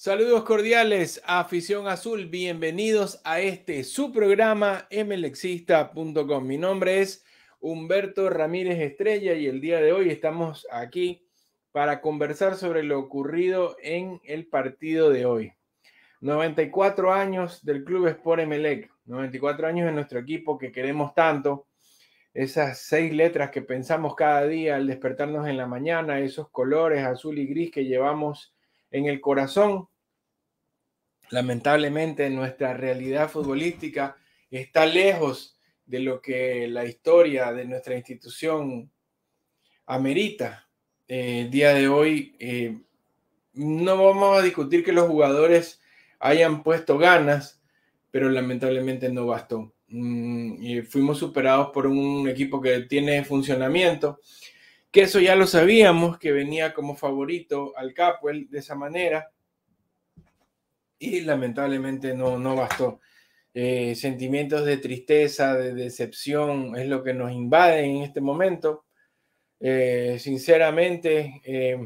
Saludos cordiales a Afición Azul, bienvenidos a este su programa mlexista.com. Mi nombre es Humberto Ramírez Estrella y el día de hoy estamos aquí para conversar sobre lo ocurrido en el partido de hoy. 94 años del Club Sport Emelec, 94 años de nuestro equipo que queremos tanto, esas seis letras que pensamos cada día al despertarnos en la mañana, esos colores azul y gris que llevamos en el corazón. Lamentablemente nuestra realidad futbolística está lejos de lo que la historia de nuestra institución amerita. Eh, el día de hoy eh, no vamos a discutir que los jugadores hayan puesto ganas, pero lamentablemente no bastó. Mm, y fuimos superados por un equipo que tiene funcionamiento, que eso ya lo sabíamos, que venía como favorito al Capuel de esa manera, y lamentablemente no, no bastó. Eh, sentimientos de tristeza, de decepción, es lo que nos invade en este momento. Eh, sinceramente, eh,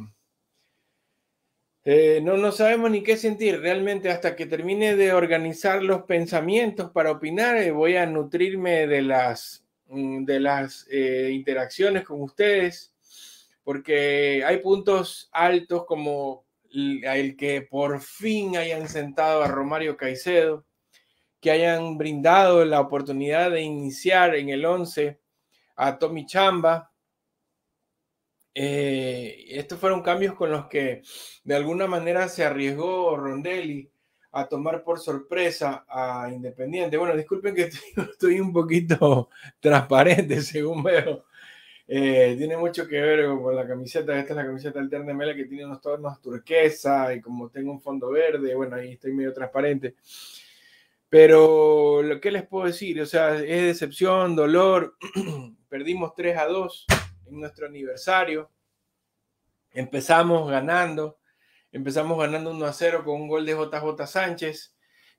no, no sabemos ni qué sentir realmente hasta que termine de organizar los pensamientos para opinar. voy a nutrirme de las, mm, de las interacciones con ustedes, porque hay puntos altos como el que por fin hayan sentado a Romario Caicedo, que hayan brindado la oportunidad de iniciar en el 11 a Tommy Chamba. Eh, estos fueron cambios con los que de alguna manera se arriesgó Rondelli a tomar por sorpresa a Independiente. Bueno, disculpen que estoy un poquito transparente según veo eh, tiene mucho que ver con la camiseta. Esta es la camiseta alterna Mela que tiene unos tonos turquesa y como tengo un fondo verde, bueno, ahí estoy medio transparente. Pero lo que les puedo decir, o sea, es decepción, dolor. Perdimos 3 a 2 en nuestro aniversario. Empezamos ganando. Empezamos ganando 1 a 0 con un gol de JJ Sánchez,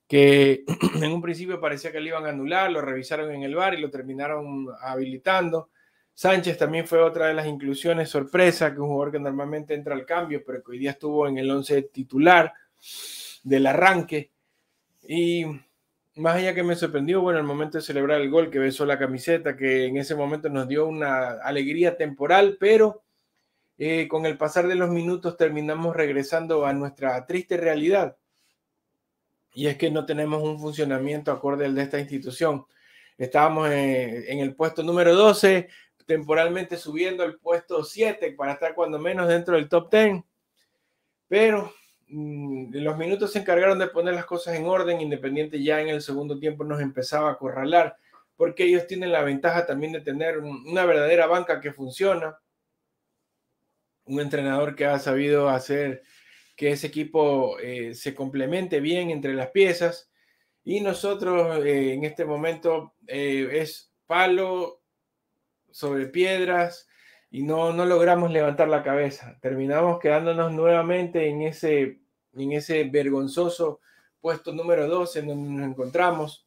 que en un principio parecía que le iban a anular, lo revisaron en el bar y lo terminaron habilitando. Sánchez también fue otra de las inclusiones sorpresa, que es un jugador que normalmente entra al cambio, pero que hoy día estuvo en el 11 titular del arranque. Y más allá que me sorprendió, bueno, el momento de celebrar el gol, que besó la camiseta, que en ese momento nos dio una alegría temporal, pero eh, con el pasar de los minutos terminamos regresando a nuestra triste realidad. Y es que no tenemos un funcionamiento acorde al de esta institución. Estábamos en, en el puesto número 12, temporalmente subiendo al puesto 7 para estar cuando menos dentro del top 10. Pero mm, los minutos se encargaron de poner las cosas en orden. Independiente ya en el segundo tiempo nos empezaba a acorralar porque ellos tienen la ventaja también de tener una verdadera banca que funciona. Un entrenador que ha sabido hacer que ese equipo eh, se complemente bien entre las piezas. Y nosotros eh, en este momento eh, es palo sobre piedras y no, no logramos levantar la cabeza. Terminamos quedándonos nuevamente en ese, en ese vergonzoso puesto número 12 en donde nos encontramos.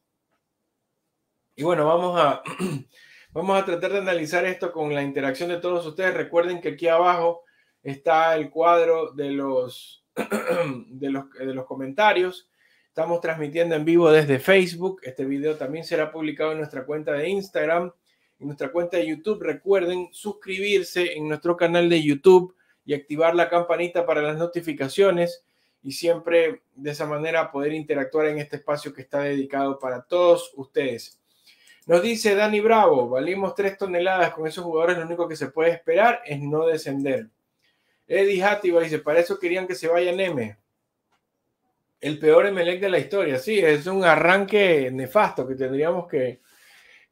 Y bueno, vamos a, vamos a tratar de analizar esto con la interacción de todos ustedes. Recuerden que aquí abajo está el cuadro de los, de los, de los comentarios. Estamos transmitiendo en vivo desde Facebook. Este video también será publicado en nuestra cuenta de Instagram en nuestra cuenta de YouTube. Recuerden suscribirse en nuestro canal de YouTube y activar la campanita para las notificaciones y siempre de esa manera poder interactuar en este espacio que está dedicado para todos ustedes. Nos dice Dani Bravo, valimos tres toneladas con esos jugadores, lo único que se puede esperar es no descender. Eddie Hattiva dice, para eso querían que se vaya M. El peor Emelec de la historia, sí, es un arranque nefasto que tendríamos que,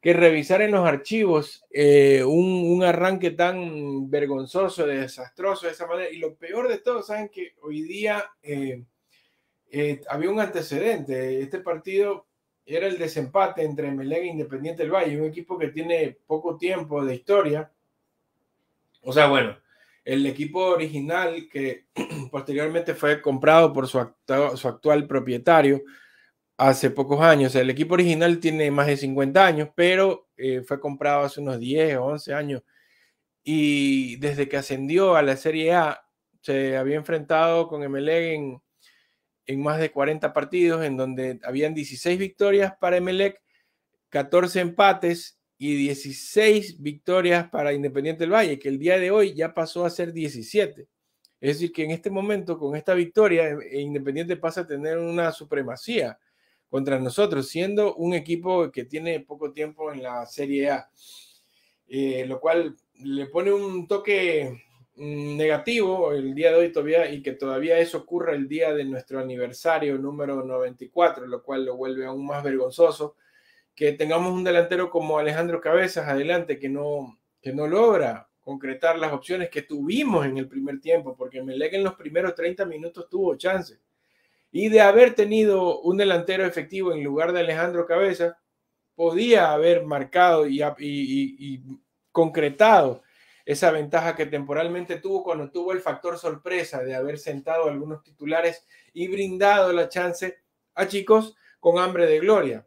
que revisar en los archivos eh, un, arranque tan vergonzoso, desastroso de esa manera. Y lo peor de todo, saben que hoy día eh, eh, había un antecedente. Este partido era el desempate entre Melega e Independiente del Valle, un equipo que tiene poco tiempo de historia. O sea, bueno, el equipo original que posteriormente fue comprado por su actual propietario, hace pocos años. El equipo original tiene más de 50 años, pero eh, fue comprado hace unos 10 o 11 años. Y desde que ascendió a la Serie A, se había enfrentado con MLE en, en más de 40 partidos, en donde habían 16 victorias para Emelec, 14 empates y 16 victorias para Independiente del Valle, que el día de hoy ya pasó a ser 17. Es decir, que en este momento, con esta victoria, eh, Independiente pasa a tener una supremacía contra nosotros, siendo un equipo que tiene poco tiempo en la Serie A, eh, lo cual le pone un toque mm, negativo el día de hoy todavía y que todavía eso ocurra el día de nuestro aniversario número 94, lo cual lo vuelve aún más vergonzoso que tengamos un delantero como Alejandro Cabezas adelante que no, que no logra concretar las opciones que tuvimos en el primer tiempo, porque Melec en los primeros 30 minutos tuvo chance. Y de haber tenido un delantero efectivo en lugar de Alejandro Cabezas, podía haber marcado y, concretado esa ventaja que temporalmente tuvo cuando tuvo el factor sorpresa de haber sentado algunos titulares y brindado la chance a chicos con hambre de gloria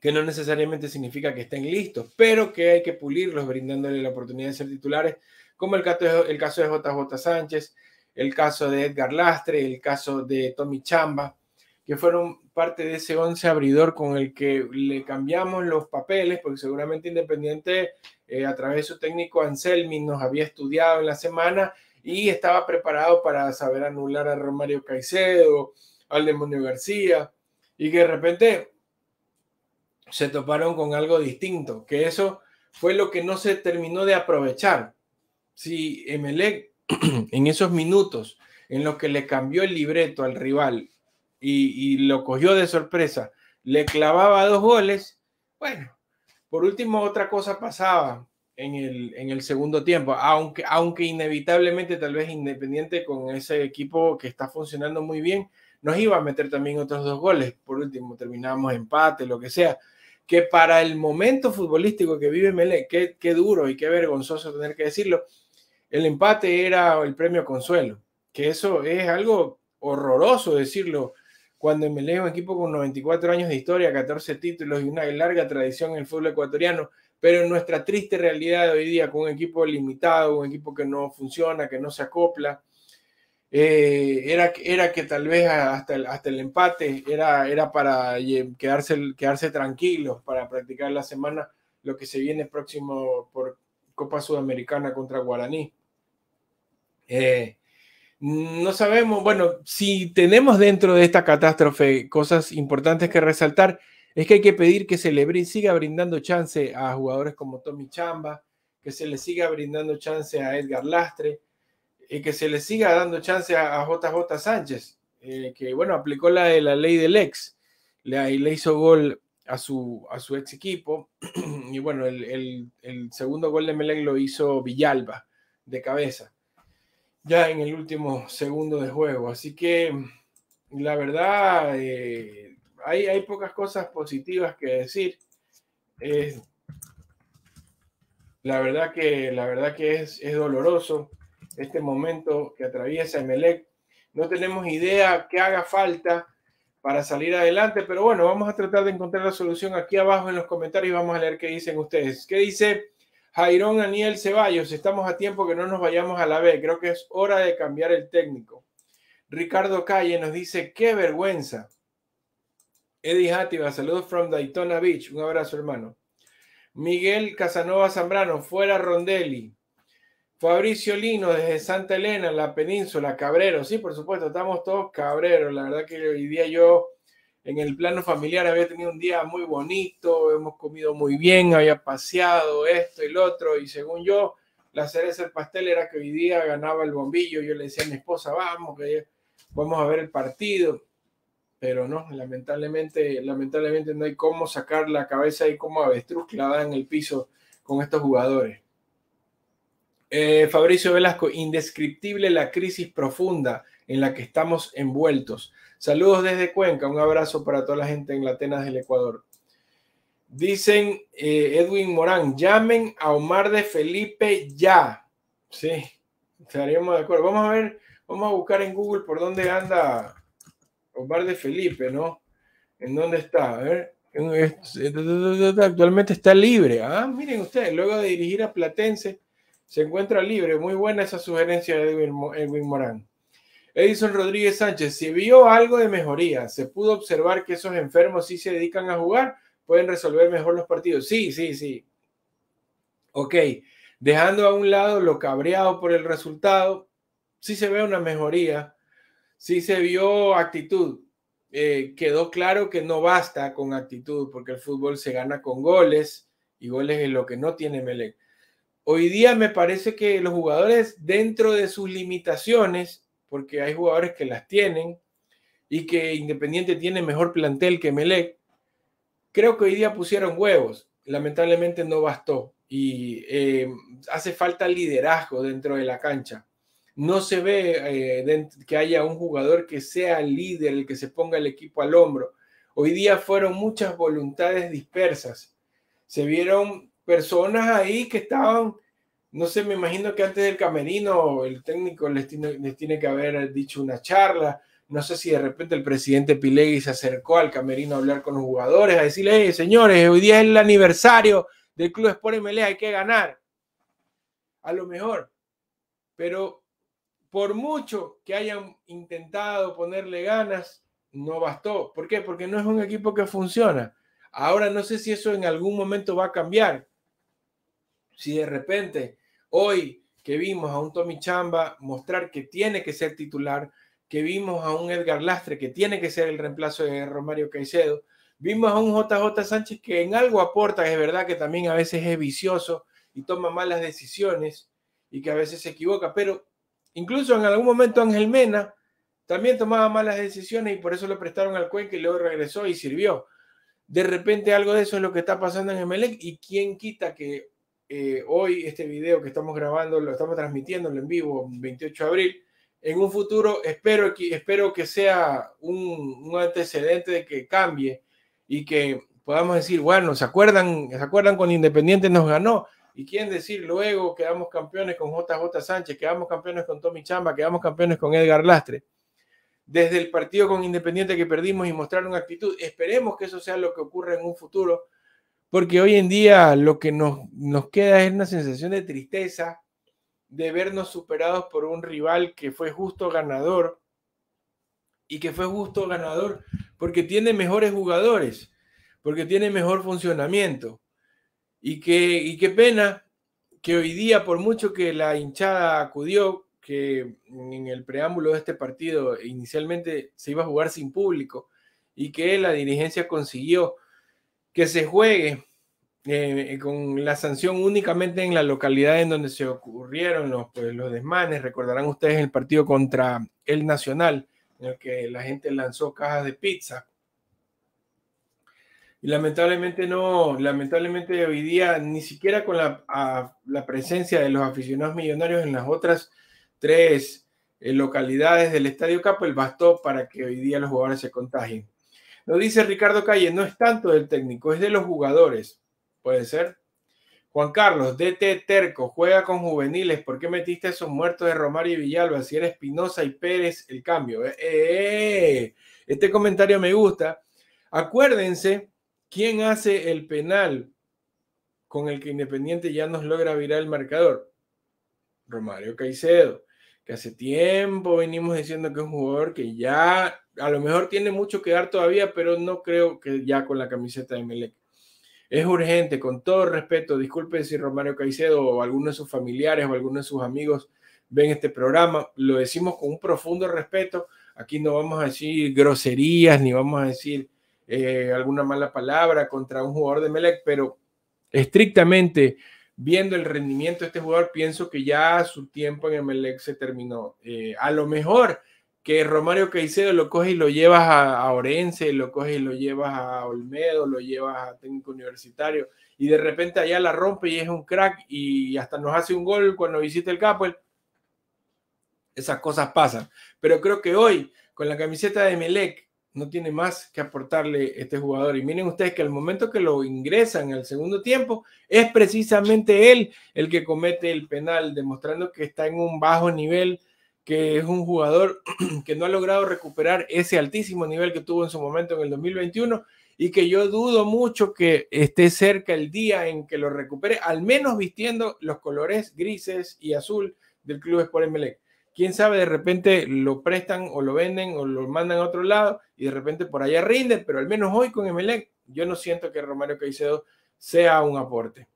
que no necesariamente significa que estén listos, pero que hay que pulirlos brindándole la oportunidad de ser titulares, como el caso el caso de JJ Sánchez, el caso de Edgar Lastre, el caso de Tommy Chamba, que fueron parte de ese once abridor con el que le cambiamos los papeles, porque seguramente Independiente, eh, a través de su técnico Anselmi, nos había estudiado en la semana y estaba preparado para saber anular a Romario Caicedo, al demonio García, y que de repente se toparon con algo distinto, que eso fue lo que no se terminó de aprovechar. Si Emelec en esos minutos en los que le cambió el libreto al rival y, lo cogió de sorpresa, le clavaba dos goles, bueno, por último otra cosa pasaba en el, segundo tiempo, aunque, inevitablemente tal vez Independiente con ese equipo que está funcionando muy bien, nos iba a meter también otros dos goles. Por último, terminamos empate, lo que sea que para el momento futbolístico que vive Melé, qué, qué duro y qué vergonzoso tener que decirlo, el empate era el premio consuelo, que eso es algo horroroso decirlo cuando Melé es un equipo con 94 años de historia, 14 títulos y una larga tradición en el fútbol ecuatoriano, pero en nuestra triste realidad de hoy día, con un equipo limitado, un equipo que no funciona, que no se acopla, eh, era, era que tal vez hasta el, hasta el empate era, era para quedarse, quedarse tranquilos para practicar la semana lo que se viene próximo por Copa Sudamericana contra Guaraní. Eh, no sabemos, bueno, si tenemos dentro de esta catástrofe cosas importantes que resaltar, es que hay que pedir que se le siga brindando chance a jugadores como Tommy Chamba, que se le siga brindando chance a Edgar Lastre, y que se le siga dando chance a, JJ Sánchez, eh, que bueno, aplicó la de la ley del ex, le, le hizo gol a su, a su ex equipo, y bueno, el, segundo gol de Melec lo hizo Villalba, de cabeza, ya en el último segundo de juego, así que la verdad, eh, hay, hay, pocas cosas positivas que decir. la verdad que, la verdad que es, es doloroso este momento que atraviesa Emelec. No tenemos idea qué haga falta para salir adelante, pero bueno, vamos a tratar de encontrar la solución aquí abajo en los comentarios vamos a leer qué dicen ustedes. ¿Qué dice Jairón Aniel Ceballos? Estamos a tiempo que no nos vayamos a la B. Creo que es hora de cambiar el técnico. Ricardo Calle nos dice, qué vergüenza. Eddie Hativa, saludos from Daytona Beach. Un abrazo, hermano. Miguel Casanova Zambrano, fuera Rondelli. Fabricio Lino desde Santa Elena, la península, Cabrero. Sí, por supuesto, estamos todos cabreros. La verdad que hoy día yo en el plano familiar había tenido un día muy bonito, hemos comido muy bien, había paseado esto y lo otro, y según yo, la cereza del pastel era que hoy día ganaba el bombillo. Yo le decía a mi esposa, vamos, vamos a ver el partido. Pero no, lamentablemente, lamentablemente no hay cómo sacar la cabeza y como avestruz clavada en el piso con estos jugadores. Eh, Fabricio Velasco, indescriptible la crisis profunda en la que estamos envueltos. Saludos desde Cuenca, un abrazo para toda la gente en la del Ecuador. Dicen eh, Edwin Morán, llamen a Omar de Felipe ya. Sí, estaríamos de acuerdo. Vamos a ver, vamos a buscar en Google por dónde anda Omar de Felipe, ¿no? ¿En dónde está? A ver. Actualmente está libre. Ah, miren ustedes, luego de dirigir a Platense, se encuentra libre. Muy buena esa sugerencia de Edwin, Morán. Edison Rodríguez Sánchez, se vio algo de mejoría. Se pudo observar que esos enfermos sí se dedican a jugar, pueden resolver mejor los partidos. Sí, sí, sí. Ok, dejando a un lado lo cabreado por el resultado, sí se ve una mejoría, sí se vio actitud. Eh, quedó claro que no basta con actitud, porque el fútbol se gana con goles y goles es lo que no tiene Melec. Hoy día me parece que los jugadores, dentro de sus limitaciones, porque hay jugadores que las tienen y que Independiente tiene mejor plantel que Melec, creo que hoy día pusieron huevos. Lamentablemente no bastó y eh, hace falta liderazgo dentro de la cancha. No se ve eh, que haya un jugador que sea líder, el que se ponga el equipo al hombro. Hoy día fueron muchas voluntades dispersas. Se vieron personas ahí que estaban, no sé, me imagino que antes del camerino el técnico les tiene, les tiene que haber dicho una charla. No sé si de repente el presidente Pilegui se acercó al camerino a hablar con los jugadores, a decirle, señores, hoy día es el aniversario del Club Sport MLE, hay que ganar. A lo mejor. Pero por mucho que hayan intentado ponerle ganas, no bastó. ¿Por qué? Porque no es un equipo que funciona. Ahora no sé si eso en algún momento va a cambiar. Si de repente hoy que vimos a un Tommy Chamba mostrar que tiene que ser titular, que vimos a un Edgar Lastre que tiene que ser el reemplazo de Romario Caicedo, Vimos a un JJ Sánchez que en algo aporta, es verdad que también a veces es vicioso y toma malas decisiones y que a veces se equivoca, pero incluso en algún momento Ángel Mena también tomaba malas decisiones y por eso lo prestaron al Cuenca y luego regresó y sirvió. De repente algo de eso es lo que está pasando en Emelec y quién quita que eh, hoy este video que estamos grabando lo estamos transmitiendo en vivo, 28 de abril, en un futuro espero que, que sea un, antecedente de que cambie y que podamos decir, bueno, ¿se acuerdan, ¿se acuerdan cuando Independiente nos ganó? ¿Y quién decir luego quedamos campeones con JJ Sánchez, quedamos campeones con Tommy Chamba, quedamos campeones con Edgar Lastre? Desde el partido con Independiente que perdimos y mostraron actitud, esperemos que eso sea lo que ocurra en un futuro, porque hoy en día lo que nos, nos queda es una sensación de tristeza, de vernos superados por un rival que fue justo ganador y que fue justo ganador porque tiene mejores jugadores, porque tiene mejor funcionamiento. Y, que, y qué pena que hoy día, por mucho que la hinchada acudió, que en el preámbulo de este partido inicialmente se iba a jugar sin público y que la dirigencia consiguió que se juegue eh, con la sanción únicamente en la localidad en donde se ocurrieron los, pues, los desmanes. Recordarán ustedes el partido contra el Nacional, en el que la gente lanzó cajas de pizza. Y lamentablemente no, lamentablemente hoy día ni siquiera con la, la presencia de los aficionados millonarios en las otras tres eh, localidades del Estadio Capel bastó para que hoy día los jugadores se contagien. Lo dice Ricardo Calle, no es tanto del técnico, es de los jugadores. Puede ser. Juan Carlos, DT Terco, juega con juveniles. ¿Por qué metiste esos muertos de Romario y Villalba? Si era Espinosa y Pérez, el cambio. Eh, eh, este comentario me gusta. Acuérdense quién hace el penal con el que Independiente ya nos logra virar el marcador. Romario Caicedo, que hace tiempo venimos diciendo que es un jugador que ya a lo mejor tiene mucho que dar todavía, pero no creo que ya con la camiseta de Melec. Es urgente, con todo respeto, disculpe si Romario Caicedo o alguno de sus familiares o alguno de sus amigos ven este programa, lo decimos con un profundo respeto. Aquí no vamos a decir groserías ni vamos a decir eh, alguna mala palabra contra un jugador de Melec, pero estrictamente viendo el rendimiento de este jugador, pienso que ya su tiempo en Melec se terminó. Eh, a lo mejor que Romario Caicedo lo coge y lo llevas a, Orense, lo coge y lo llevas a Olmedo, lo llevas a técnico universitario y de repente allá la rompe y es un crack y hasta nos hace un gol cuando visita el Capel. Esas cosas pasan. Pero creo que hoy, con la camiseta de Melec, no tiene más que aportarle este jugador. Y miren ustedes que al momento que lo ingresan al segundo tiempo, es precisamente él el que comete el penal, demostrando que está en un bajo nivel que es un jugador que no ha logrado recuperar ese altísimo nivel que tuvo en su momento en el 2021 y que yo dudo mucho que esté cerca el día en que lo recupere, al menos vistiendo los colores grises y azul del Club Sport Emelec. quién sabe, de repente lo prestan o lo venden o lo mandan a otro lado y de repente por allá rinde, pero al menos hoy con Emelec yo no siento que Romario Caicedo sea un aporte.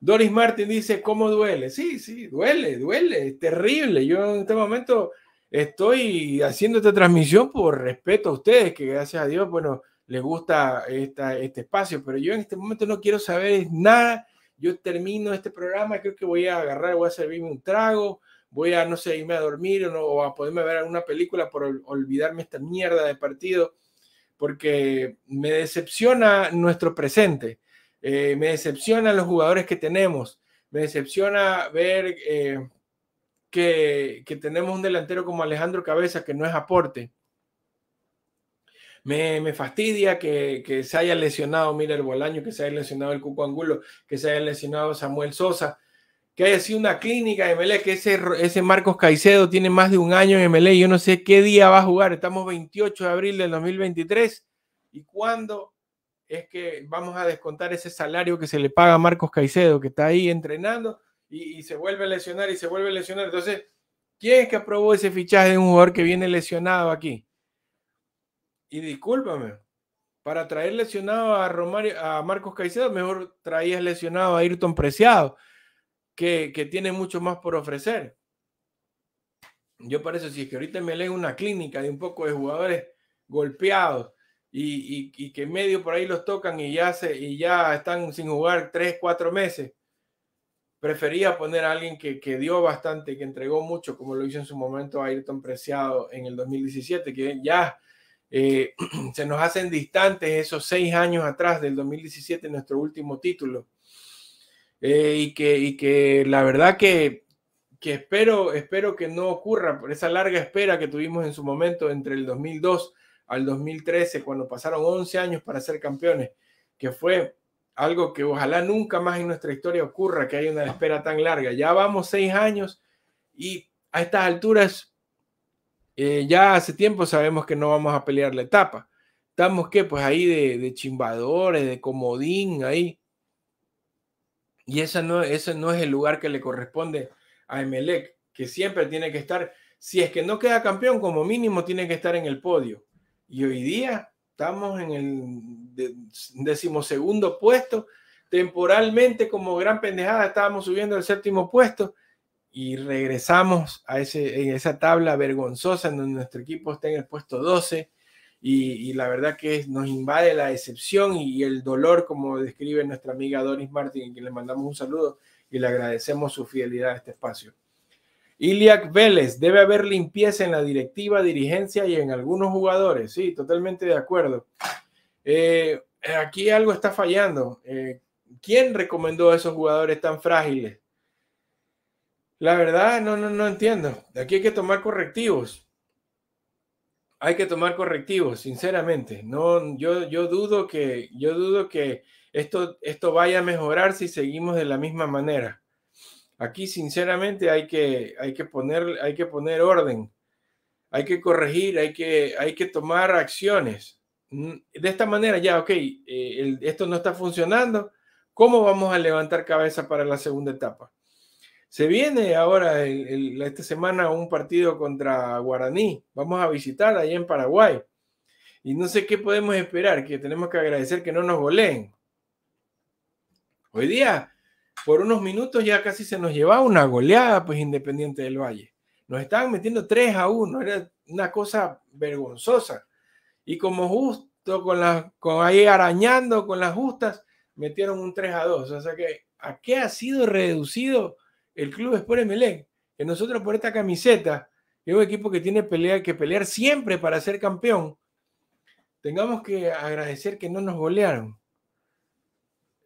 Doris Martin dice, ¿cómo duele? Sí, sí, duele, duele, es terrible. Yo en este momento estoy haciendo esta transmisión por respeto a ustedes, que gracias a Dios, bueno, les gusta esta, este espacio, pero yo en este momento no quiero saber nada. Yo termino este programa, creo que voy a agarrar, voy a servirme un trago, voy a, no sé, irme a dormir o, no, o a poderme ver alguna película por olvidarme esta mierda de partido, porque me decepciona nuestro presente. Eh, me decepcionan los jugadores que tenemos. Me decepciona ver eh, que, tenemos un delantero como Alejandro Cabeza que no es aporte. Me, fastidia que, se haya lesionado Miller Bolaño, que se haya lesionado el Cuco Angulo, que se haya lesionado Samuel Sosa, que haya sido una clínica de MLE, que ese, ese Marcos Caicedo tiene más de un año en MLE. Yo no sé qué día va a jugar. Estamos 28 de abril del 2023 y cuándo es que vamos a descontar ese salario que se le paga a Marcos Caicedo, que está ahí entrenando y, se vuelve a lesionar y se vuelve a lesionar. Entonces, ¿quién es que aprobó ese fichaje de un jugador que viene lesionado aquí? Y discúlpame, para traer lesionado a, Romario, a Marcos Caicedo, mejor traías lesionado a Ayrton Preciado, que, que tiene mucho más por ofrecer. Yo por eso, si es que ahorita me leo una clínica de un poco de jugadores golpeados, y, que medio por ahí los tocan y ya, se, y ya están sin jugar tres, cuatro meses. Prefería poner a alguien que, que dio bastante, que entregó mucho, como lo hizo en su momento Ayrton Preciado en el 2017, que ya eh, se nos hacen distantes esos seis años atrás del 2017, nuestro último título. Eh, y, que, y que la verdad que, que espero, espero que no ocurra por esa larga espera que tuvimos en su momento entre el 2002 al 2013, cuando pasaron 11 años para ser campeones, que fue algo que ojalá nunca más en nuestra historia ocurra, que haya una espera tan larga. Ya vamos seis años y a estas alturas, eh, ya hace tiempo sabemos que no vamos a pelear la etapa. Estamos que pues ahí de, de, chimbadores, de comodín, ahí. Y ese no, ese no es el lugar que le corresponde a Emelec, que siempre tiene que estar, si es que no queda campeón, como mínimo tiene que estar en el podio. Y hoy día estamos en el decimosegundo puesto. Temporalmente, como gran pendejada, estábamos subiendo al séptimo puesto y regresamos a ese, en esa tabla vergonzosa en donde nuestro equipo está en el puesto 12 y, la verdad que nos invade la decepción y el dolor como describe nuestra amiga Doris Martin, a quien le mandamos un saludo y le agradecemos su fidelidad a este espacio. Iliac Vélez, debe haber limpieza en la directiva, dirigencia y en algunos jugadores. Sí, totalmente de acuerdo. Eh, aquí algo está fallando. Eh, ¿Quién recomendó a esos jugadores tan frágiles? La verdad, no, no, no entiendo. Aquí hay que tomar correctivos. Hay que tomar correctivos, sinceramente. No, yo, yo dudo que, yo dudo que esto, esto vaya a mejorar si seguimos de la misma manera. Aquí sinceramente hay que, hay que, poner, hay que poner orden, hay que corregir, hay que, hay que tomar acciones. Mm, de esta manera ya, ok, eh, esto no está funcionando, ¿cómo vamos a levantar cabeza para la segunda etapa? Se viene ahora esta semana un partido contra Guaraní, vamos a visitar ahí en Paraguay. Y no sé qué podemos esperar, que tenemos que agradecer que no nos goleen. Hoy día por unos minutos ya casi se nos llevaba una goleada, pues Independiente del Valle. Nos estaban metiendo 3 a 1, era una cosa vergonzosa. Y como justo con, la, con ahí arañando con las justas, metieron un 3 a 2. O sea que, ¿a qué ha sido reducido el Club Sport Emelec? Que nosotros por esta camiseta, que es un equipo que tiene pelea, que pelear siempre para ser campeón, tengamos que agradecer que no nos golearon.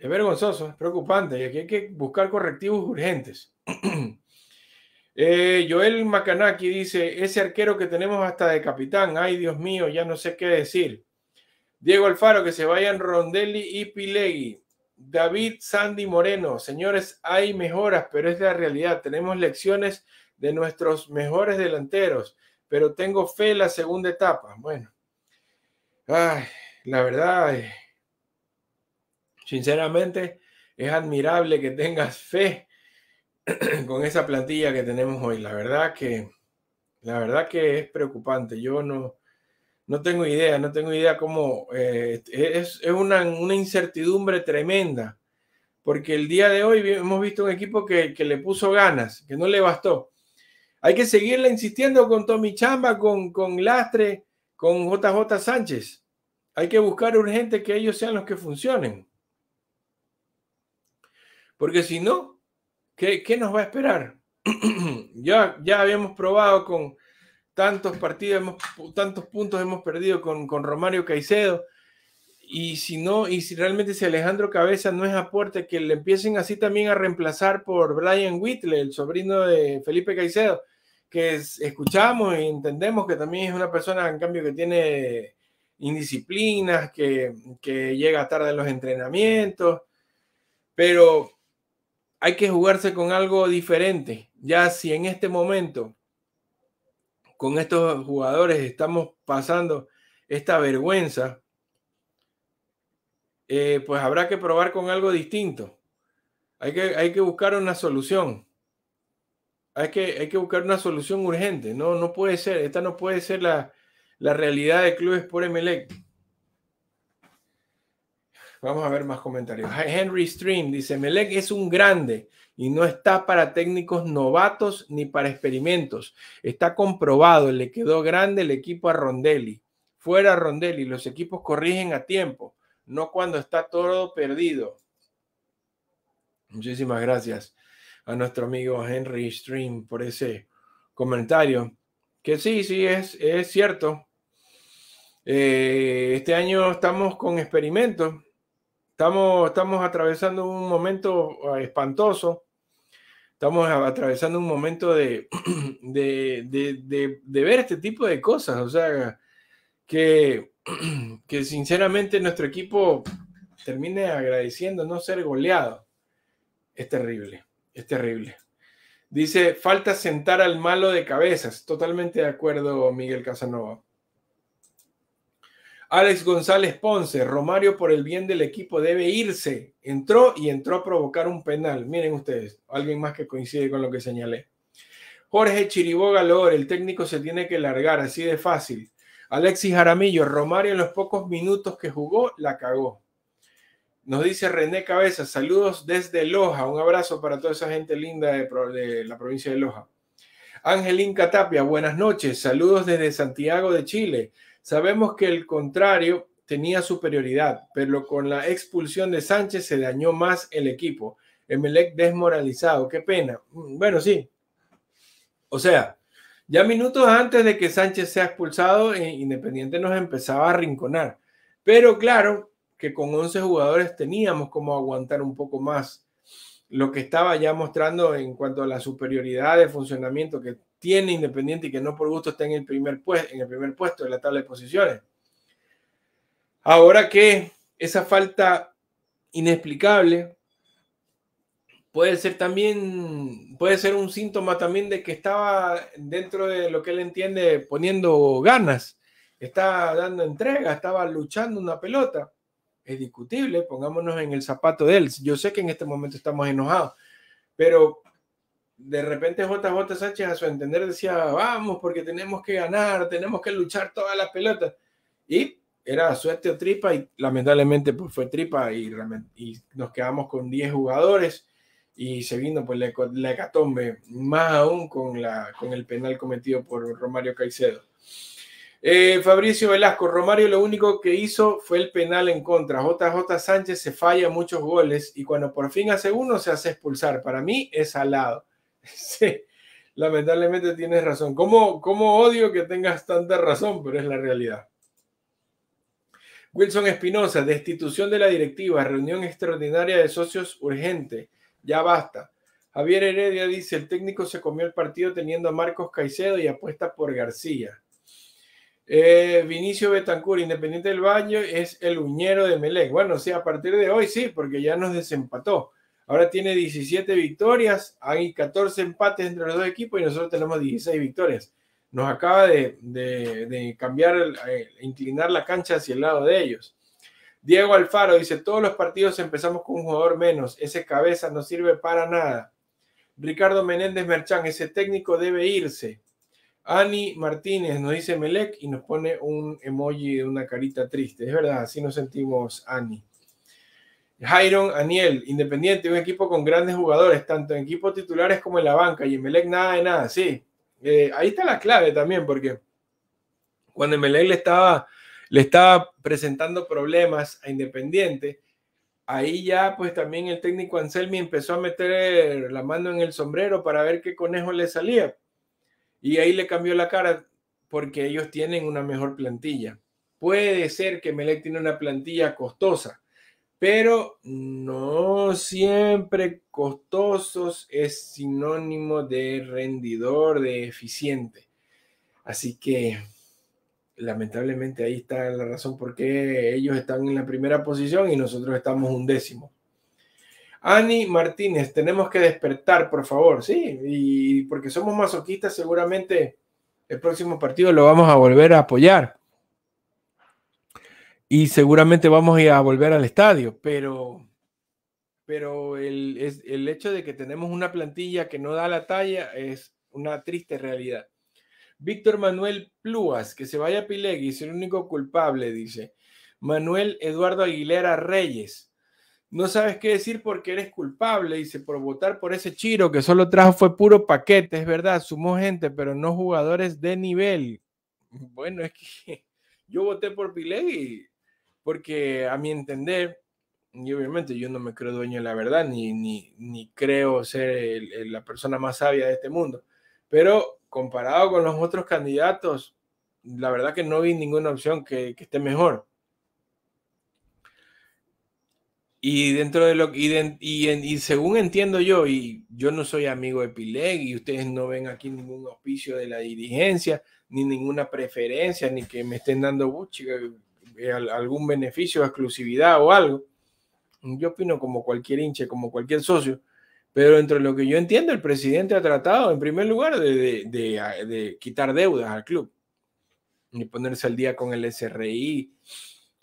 Es vergonzoso, es preocupante y aquí hay que buscar correctivos urgentes. eh, Joel Macanaki dice, ese arquero que tenemos hasta de capitán, ay Dios mío, ya no sé qué decir. Diego Alfaro, que se vayan Rondelli y Pilegui. David Sandy Moreno, señores, hay mejoras, pero es la realidad. Tenemos lecciones de nuestros mejores delanteros, pero tengo fe en la segunda etapa. Bueno, ay, la verdad, eh, Sinceramente, es admirable que tengas fe con esa plantilla que tenemos hoy. La verdad que La verdad que es preocupante. Yo no, no tengo idea, no tengo idea cómo eh, es, una, incertidumbre tremenda. Porque el día de hoy hemos visto un equipo que, le puso ganas, que no le bastó. Hay que seguirle insistiendo con Tommy Chamba, con, con Lastre, con JJ Sánchez. Hay que buscar urgente que ellos sean los que funcionen. Porque si no, ¿qué, qué nos va a esperar? ya, ya habíamos probado con tantos partidos, hemos, tantos puntos hemos perdido con, con Romario Caicedo. Y si no, y si realmente si Alejandro Cabeza no es aporte, que le empiecen así también a reemplazar por Brian Whitley, el sobrino de Felipe Caicedo, que escuchamos y entendemos que también es una persona, en cambio, que tiene indisciplinas, que, que llega tarde a los entrenamientos, pero hay que jugarse con algo diferente. Ya si en este momento con estos jugadores estamos pasando esta vergüenza, eh, pues habrá que probar con algo distinto. Hay que, hay que buscar una solución. Hay que, hay que buscar una solución urgente. No, no puede ser, esta no puede ser la, la realidad de clubes por Emelec. Vamos a ver más comentarios. Henry Stream dice, Melec es un grande y no está para técnicos novatos ni para experimentos. Está comprobado, le quedó grande el equipo a Rondelli. Fuera Rondelli, los equipos corrigen a tiempo, no cuando está todo perdido. Muchísimas gracias a nuestro amigo Henry Stream por ese comentario. Que sí, sí, es, es cierto. Eh, este año estamos con experimentos Estamos, estamos atravesando un momento ah, espantoso. Estamos atravesando un momento de, de, ver este tipo de cosas. O sea, que, que sinceramente nuestro equipo termine agradeciendo no ser goleado. Es terrible, es terrible. Dice, falta sentar al malo de cabezas. Totalmente de acuerdo, Miguel Casanova. Alex González Ponce, Romario por el bien del equipo debe irse. Entró y entró a provocar un penal. Miren ustedes, alguien más que coincide con lo que señalé. Jorge Chiriboga Lor, el técnico se tiene que largar, así de fácil. Alexis Jaramillo, Romario en los pocos minutos que jugó, la cagó. Nos dice René Cabeza, saludos desde Loja, un abrazo para toda esa gente linda de, de la provincia de Loja. Angelín Catapia, buenas noches, saludos desde Santiago de Chile. Sabemos que el contrario tenía superioridad, pero con la expulsión de Sánchez se dañó más el equipo. Emelec desmoralizado, qué pena. Mm, bueno, sí. O sea, ya minutos antes de que Sánchez sea expulsado, eh, Independiente nos empezaba a rinconar. Pero claro que con 11 jugadores teníamos como aguantar un poco más lo que estaba ya mostrando en cuanto a la superioridad de funcionamiento que tiene Independiente y que no por gusto está en el primer, en el primer puesto de la tabla de posiciones. Ahora que esa falta inexplicable puede ser también, puede ser un síntoma también de que estaba dentro de lo que él entiende poniendo ganas, está dando entrega, estaba luchando una pelota. Es discutible, pongámonos en el zapato de él. Yo sé que en este momento estamos enojados, pero de repente JJ Sánchez a su entender decía, vamos, porque tenemos que ganar, tenemos que luchar todas las pelotas. Y era suerte o tripa y lamentablemente pues fue tripa y, nos quedamos con 10 jugadores y se vino pues la, hecatombe, más aún con, la, con el penal cometido por Romario Caicedo. Eh, Fabricio Velasco, Romario lo único que hizo fue el penal en contra. JJ Sánchez se falla muchos goles y cuando por fin hace uno se hace expulsar. Para mí es alado. Sí, lamentablemente tienes razón. ¿Cómo, ¿Cómo odio que tengas tanta razón? Pero es la realidad. Wilson Espinosa, destitución de la directiva, reunión extraordinaria de socios urgente. Ya basta. Javier Heredia dice, el técnico se comió el partido teniendo a Marcos Caicedo y apuesta por García. Eh, Vinicio Betancur, Independiente del Valle, es el uñero de Melec. Bueno, sí, a partir de hoy sí, porque ya nos desempató. Ahora tiene 17 victorias, hay 14 empates entre los dos equipos y nosotros tenemos 16 victorias. Nos acaba de, cambiar, eh, inclinar la cancha hacia el lado de ellos. Diego Alfaro dice, todos los partidos empezamos con un jugador menos, ese cabeza no sirve para nada. Ricardo Menéndez Merchán, ese técnico debe irse. Ani Martínez nos dice Melec y nos pone un emoji de una carita triste. Es verdad, así nos sentimos, Ani. Jairon Aniel, Independiente, un equipo con grandes jugadores, tanto en equipos titulares como en la banca, y en Melec nada de nada, sí. Eh, ahí está la clave también, porque cuando Melec le estaba, le estaba presentando problemas a Independiente, ahí ya pues también el técnico Anselmi empezó a meter la mano en el sombrero para ver qué conejo le salía. Y ahí le cambió la cara porque ellos tienen una mejor plantilla. Puede ser que Melec tiene una plantilla costosa, pero no siempre costosos es sinónimo de rendidor, de eficiente. Así que lamentablemente ahí está la razón por qué ellos están en la primera posición y nosotros estamos un décimo. Ani Martínez, tenemos que despertar, por favor, sí, y porque somos masoquistas, seguramente el próximo partido lo vamos a volver a apoyar. Y seguramente vamos a volver al estadio, pero, pero el, el hecho de que tenemos una plantilla que no da la talla es una triste realidad. Víctor Manuel Plúas, que se vaya a Pilegui, es el único culpable, dice. Manuel Eduardo Aguilera Reyes. No sabes qué decir porque eres culpable, dice, por votar por ese Chiro que solo trajo fue puro paquete, es verdad, sumó gente, pero no jugadores de nivel. Bueno, es que yo voté por Pilegui porque a mi entender, y obviamente yo no me creo dueño de la verdad, ni, ni, ni creo ser la persona más sabia de este mundo, pero comparado con los otros candidatos, la verdad que no vi ninguna opción que, esté mejor. Y dentro de lo y, y, y, según entiendo yo, y yo no soy amigo de Pileg, y ustedes no ven aquí ningún auspicio de la dirigencia, ni ninguna preferencia, ni que me estén dando eh, algún beneficio, exclusividad o algo. Yo opino como cualquier hinche, como cualquier socio, pero entre lo que yo entiendo, el presidente ha tratado, en primer lugar, de, quitar deudas al club y ponerse al día con el SRI,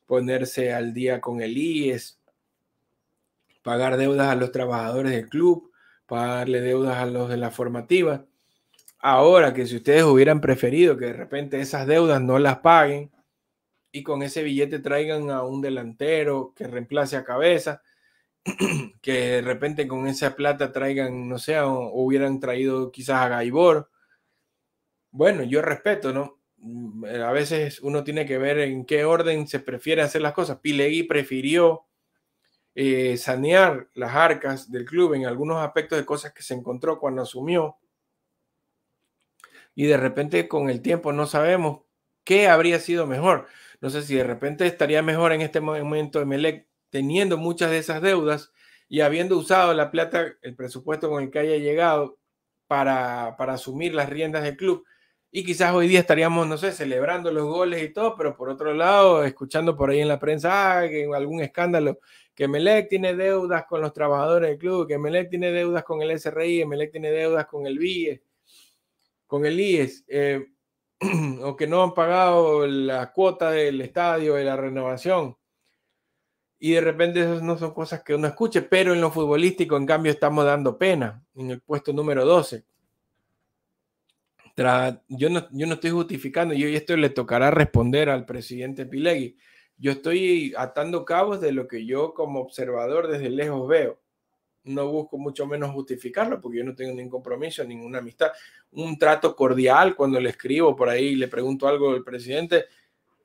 ponerse al día con el IES, pagar deudas a los trabajadores del club, pagarle deudas a los de la formativa. Ahora que si ustedes hubieran preferido que de repente esas deudas no las paguen y con ese billete traigan a un delantero que reemplace a cabeza, que de repente con esa plata traigan, no sé, o, hubieran traído quizás a Gaibor. Bueno, yo respeto, ¿no? Mm, a veces uno tiene que ver en qué orden se prefiere hacer las cosas. Pilegui prefirió eh, sanear las arcas del club en algunos aspectos de cosas que se encontró cuando asumió. Y de repente con el tiempo no sabemos qué habría sido mejor. No sé si de repente estaría mejor en este momento de Melec teniendo muchas de esas deudas y habiendo usado la plata, el presupuesto con el que haya llegado para, asumir las riendas del club. Y quizás hoy día estaríamos, no sé, celebrando los goles y todo, pero por otro lado, escuchando por ahí en la prensa ah, que algún escándalo, que Melec tiene deudas con los trabajadores del club, que Melec tiene deudas con el SRI, Melec tiene deudas con el BIE, con el IES, eh, o que no han pagado la cuota del estadio de la renovación y de repente esas no son cosas que uno escuche, pero en lo futbolístico, en cambio, estamos dando pena en el puesto número 12. yo, no, yo no estoy justificando, y esto le tocará responder al presidente Pilegui. Yo estoy atando cabos de lo que yo como observador desde lejos veo. No busco mucho menos justificarlo porque yo no tengo ningún compromiso, ninguna amistad. Un trato cordial cuando le escribo por ahí y le pregunto algo del presidente,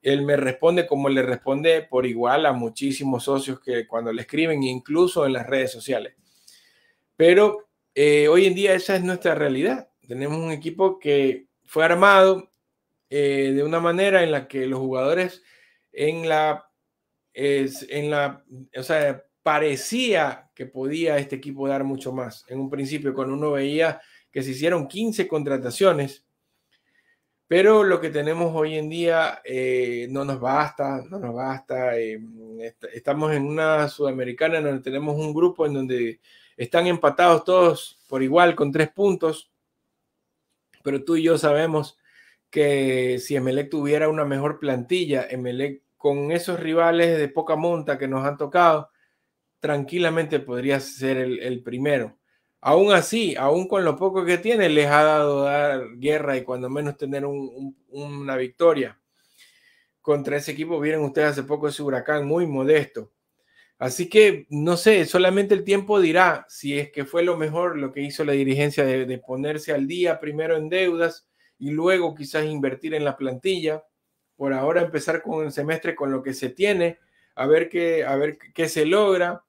él me responde como le responde por igual a muchísimos socios que cuando le escriben, incluso en las redes sociales. Pero eh, hoy en día esa es nuestra realidad. Tenemos un equipo que fue armado eh, de una manera en la que los jugadores en la, en la, o sea, parecía que podía este equipo dar mucho más. En un principio, cuando uno veía que se hicieron 15 contrataciones, pero lo que tenemos hoy en día eh, no nos basta, no nos basta. Eh, estamos en una sudamericana donde tenemos un grupo en donde están empatados todos por igual con tres puntos. Pero tú y yo sabemos que si Emelec tuviera una mejor plantilla, Emelec con esos rivales de poca monta que nos han tocado, tranquilamente podría ser el, primero. aún así, aún con lo poco que tiene, les ha dado dar guerra y cuando menos tener una victoria contra ese equipo. Vieron ustedes hace poco ese huracán muy modesto. Así que no sé, solamente el tiempo dirá si es que fue lo mejor lo que hizo la dirigencia de, ponerse al día primero en deudas y luego quizás invertir en la plantilla. Por ahora empezar con el semestre con lo que se tiene, a ver qué, a ver qué se logra,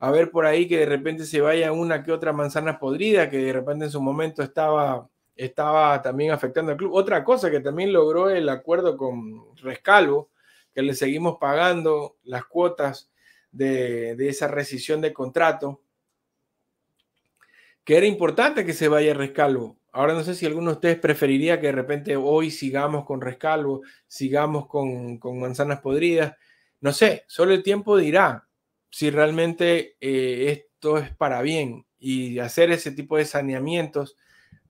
a ver por ahí que de repente se vaya una que otra manzana podrida que de repente en su momento estaba, estaba también afectando al club. Otra cosa que también logró el acuerdo con Rescalvo, que le seguimos pagando las cuotas de, esa rescisión de contrato, que era importante que se vaya Rescalvo. Ahora no sé si alguno de ustedes preferiría que de repente hoy sigamos con Rescalvo, sigamos con, manzanas podridas. No sé, solo el tiempo dirá si realmente eh, esto es para bien y hacer ese tipo de saneamientos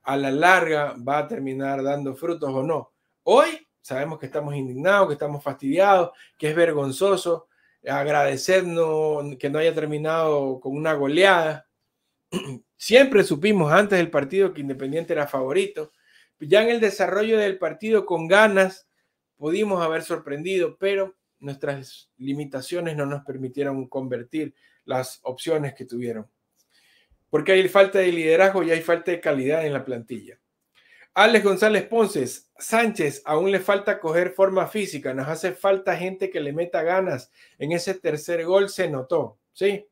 a la larga va a terminar dando frutos o no. Hoy sabemos que estamos indignados, que estamos fastidiados, que es vergonzoso, agradecernos que no haya terminado con una goleada. Siempre supimos antes del partido que Independiente era favorito. Ya en el desarrollo del partido con ganas pudimos haber sorprendido, pero nuestras limitaciones no nos permitieron convertir las opciones que tuvieron. Porque hay falta de liderazgo y hay falta de calidad en la plantilla. Alex González Ponces, Sánchez, aún le falta coger forma física, nos hace falta gente que le meta ganas. En ese tercer gol se notó, ¿sí?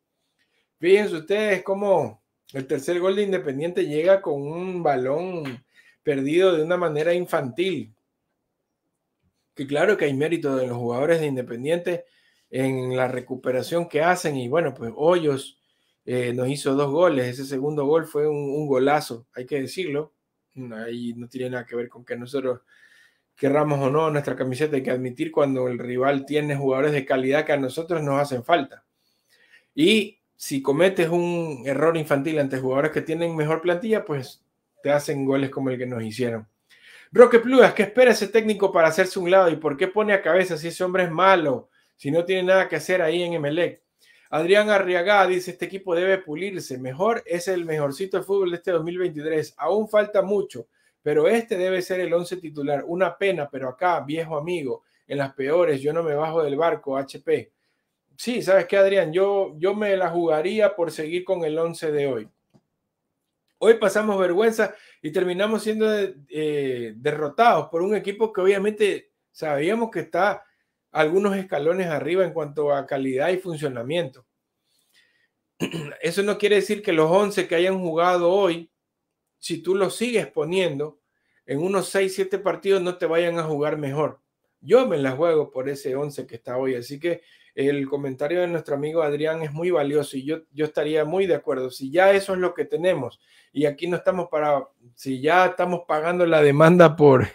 Fíjense ustedes cómo el tercer gol de Independiente llega con un balón perdido de una manera infantil. Que claro que hay mérito de los jugadores de Independiente en la recuperación que hacen y bueno, pues Hoyos eh, nos hizo dos goles, ese segundo gol fue un golazo, hay que decirlo ahí no tiene nada que ver con que nosotros querramos o no nuestra camiseta, hay que admitir cuando el rival tiene jugadores de calidad que a nosotros nos hacen falta. Y si cometes un error infantil ante jugadores que tienen mejor plantilla, pues te hacen goles como el que nos hicieron. Roque Plugas, ¿qué espera ese técnico para hacerse un lado? ¿Y por qué pone a cabeza si ese hombre es malo? Si no tiene nada que hacer ahí en Emelec. Adrián Arriaga dice, este equipo debe pulirse. Mejor es el mejorcito de fútbol de este 2023. Aún falta mucho, pero este debe ser el 11 titular. Una pena, pero acá, viejo amigo, en las peores, yo no me bajo del barco, HP. Sí, ¿sabes qué, Adrián? Yo, yo me la jugaría por seguir con el 11 de hoy. Hoy pasamos vergüenza y terminamos siendo eh, derrotados por un equipo que obviamente sabíamos que está algunos escalones arriba en cuanto a calidad y funcionamiento. Eso no quiere decir que los 11 que hayan jugado hoy, si tú los sigues poniendo, en unos 6, 7 partidos no te vayan a jugar mejor. Yo me la juego por ese 11 que está hoy, así que el comentario de nuestro amigo Adrián es muy valioso y yo, yo estaría muy de acuerdo. Si ya eso es lo que tenemos y aquí no estamos para, si ya estamos pagando la demanda por,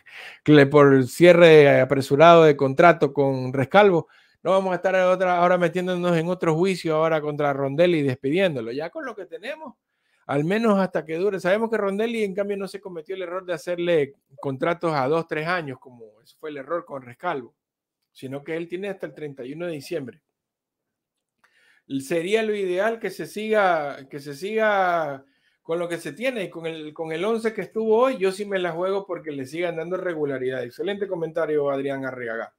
por cierre apresurado de contrato con Rescalvo, no vamos a estar otra, ahora metiéndonos en otro juicio ahora contra Rondelli y despidiéndolo. Ya con lo que tenemos, al menos hasta que dure. Sabemos que Rondelli en cambio no se cometió el error de hacerle contratos a dos, tres años, como eso fue el error con Rescalvo sino que él tiene hasta el 31 de diciembre. Sería lo ideal que se siga, que se siga con lo que se tiene y con el, con el 11 que estuvo hoy, yo sí me la juego porque le sigan dando regularidad. Excelente comentario, Adrián Arriaga.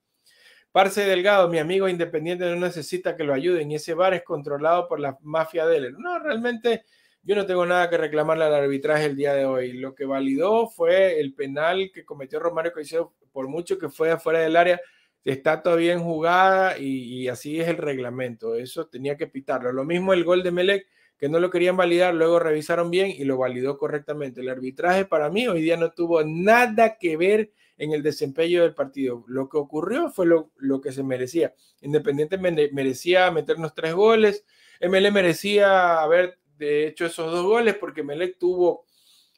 Parce Delgado, mi amigo independiente no necesita que lo ayuden y ese bar es controlado por la mafia de él. No, realmente yo no tengo nada que reclamarle al arbitraje el día de hoy. Lo que validó fue el penal que cometió Romario Caicedo, por mucho que fue afuera del área, está todavía en jugada y, así es el reglamento. Eso tenía que pitarlo. Lo mismo el gol de Melec, que no lo querían validar, luego revisaron bien y lo validó correctamente. El arbitraje para mí hoy día no tuvo nada que ver en el desempeño del partido. Lo que ocurrió fue lo, lo que se merecía. Independiente merecía meternos tres goles. ML merecía haber hecho esos dos goles porque Melec tuvo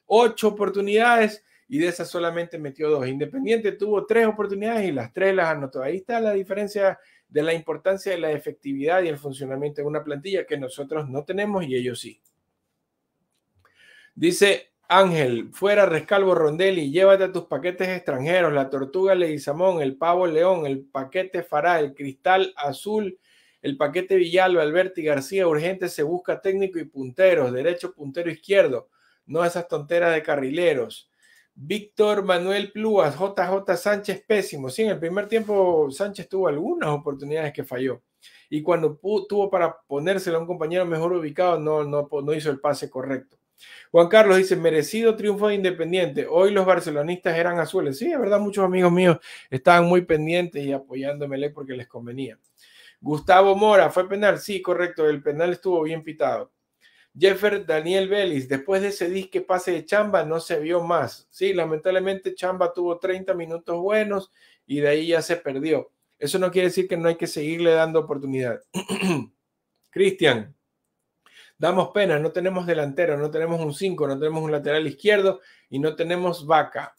ocho oportunidades y de esas solamente metió dos. Independiente tuvo tres oportunidades y las tres las anotó. Ahí está la diferencia de la importancia de la efectividad y el funcionamiento de una plantilla que nosotros no tenemos y ellos sí. Dice Ángel, fuera Rescalvo Rondelli, llévate a tus paquetes extranjeros, la tortuga Leguizamón, el pavo león, el paquete Fará, el cristal azul, El paquete Villalba, Alberti García, urgente, se busca técnico y punteros, derecho, puntero, izquierdo, no esas tonteras de carrileros. Víctor Manuel Plúas, JJ Sánchez, pésimo. Sí, en el primer tiempo Sánchez tuvo algunas oportunidades que falló. Y cuando tuvo para ponérselo a un compañero mejor ubicado, no, no, no hizo el pase correcto. Juan Carlos dice, merecido triunfo de Independiente. Hoy los barcelonistas eran azules. Sí, es verdad, muchos amigos míos estaban muy pendientes y apoyándome porque les convenía. Gustavo Mora, ¿fue penal? Sí, correcto, el penal estuvo bien pitado. Jeffer Daniel Vélez, después de ese disque pase de Chamba no se vio más. Sí, lamentablemente Chamba tuvo 30 minutos buenos y de ahí ya se perdió. Eso no quiere decir que no hay que seguirle dando oportunidad. Cristian, damos pena, no tenemos delantero, no tenemos un 5, no tenemos un lateral izquierdo y no tenemos vaca.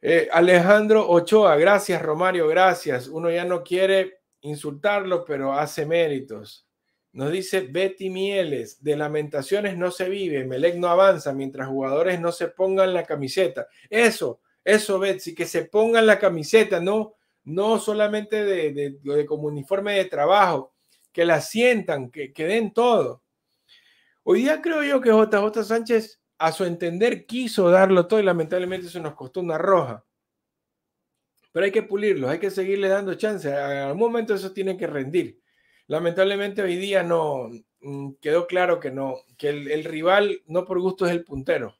Eh, Alejandro Ochoa, gracias Romario, gracias. Uno ya no quiere insultarlo, pero hace méritos. Nos dice Betty Mieles, de lamentaciones no se vive, Melec no avanza mientras jugadores no se pongan la camiseta. Eso, eso Betsy, que se pongan la camiseta, no, no solamente de, de, como uniforme de trabajo, que la sientan, que, que den todo. Hoy día creo yo que JJ Sánchez, a su entender, quiso darlo todo y lamentablemente eso nos costó una roja pero hay que pulirlos, hay que seguirle dando chance. A algún momento eso tiene que rendir. Lamentablemente hoy día no mm, quedó claro que no, que el, rival no por gusto es el puntero.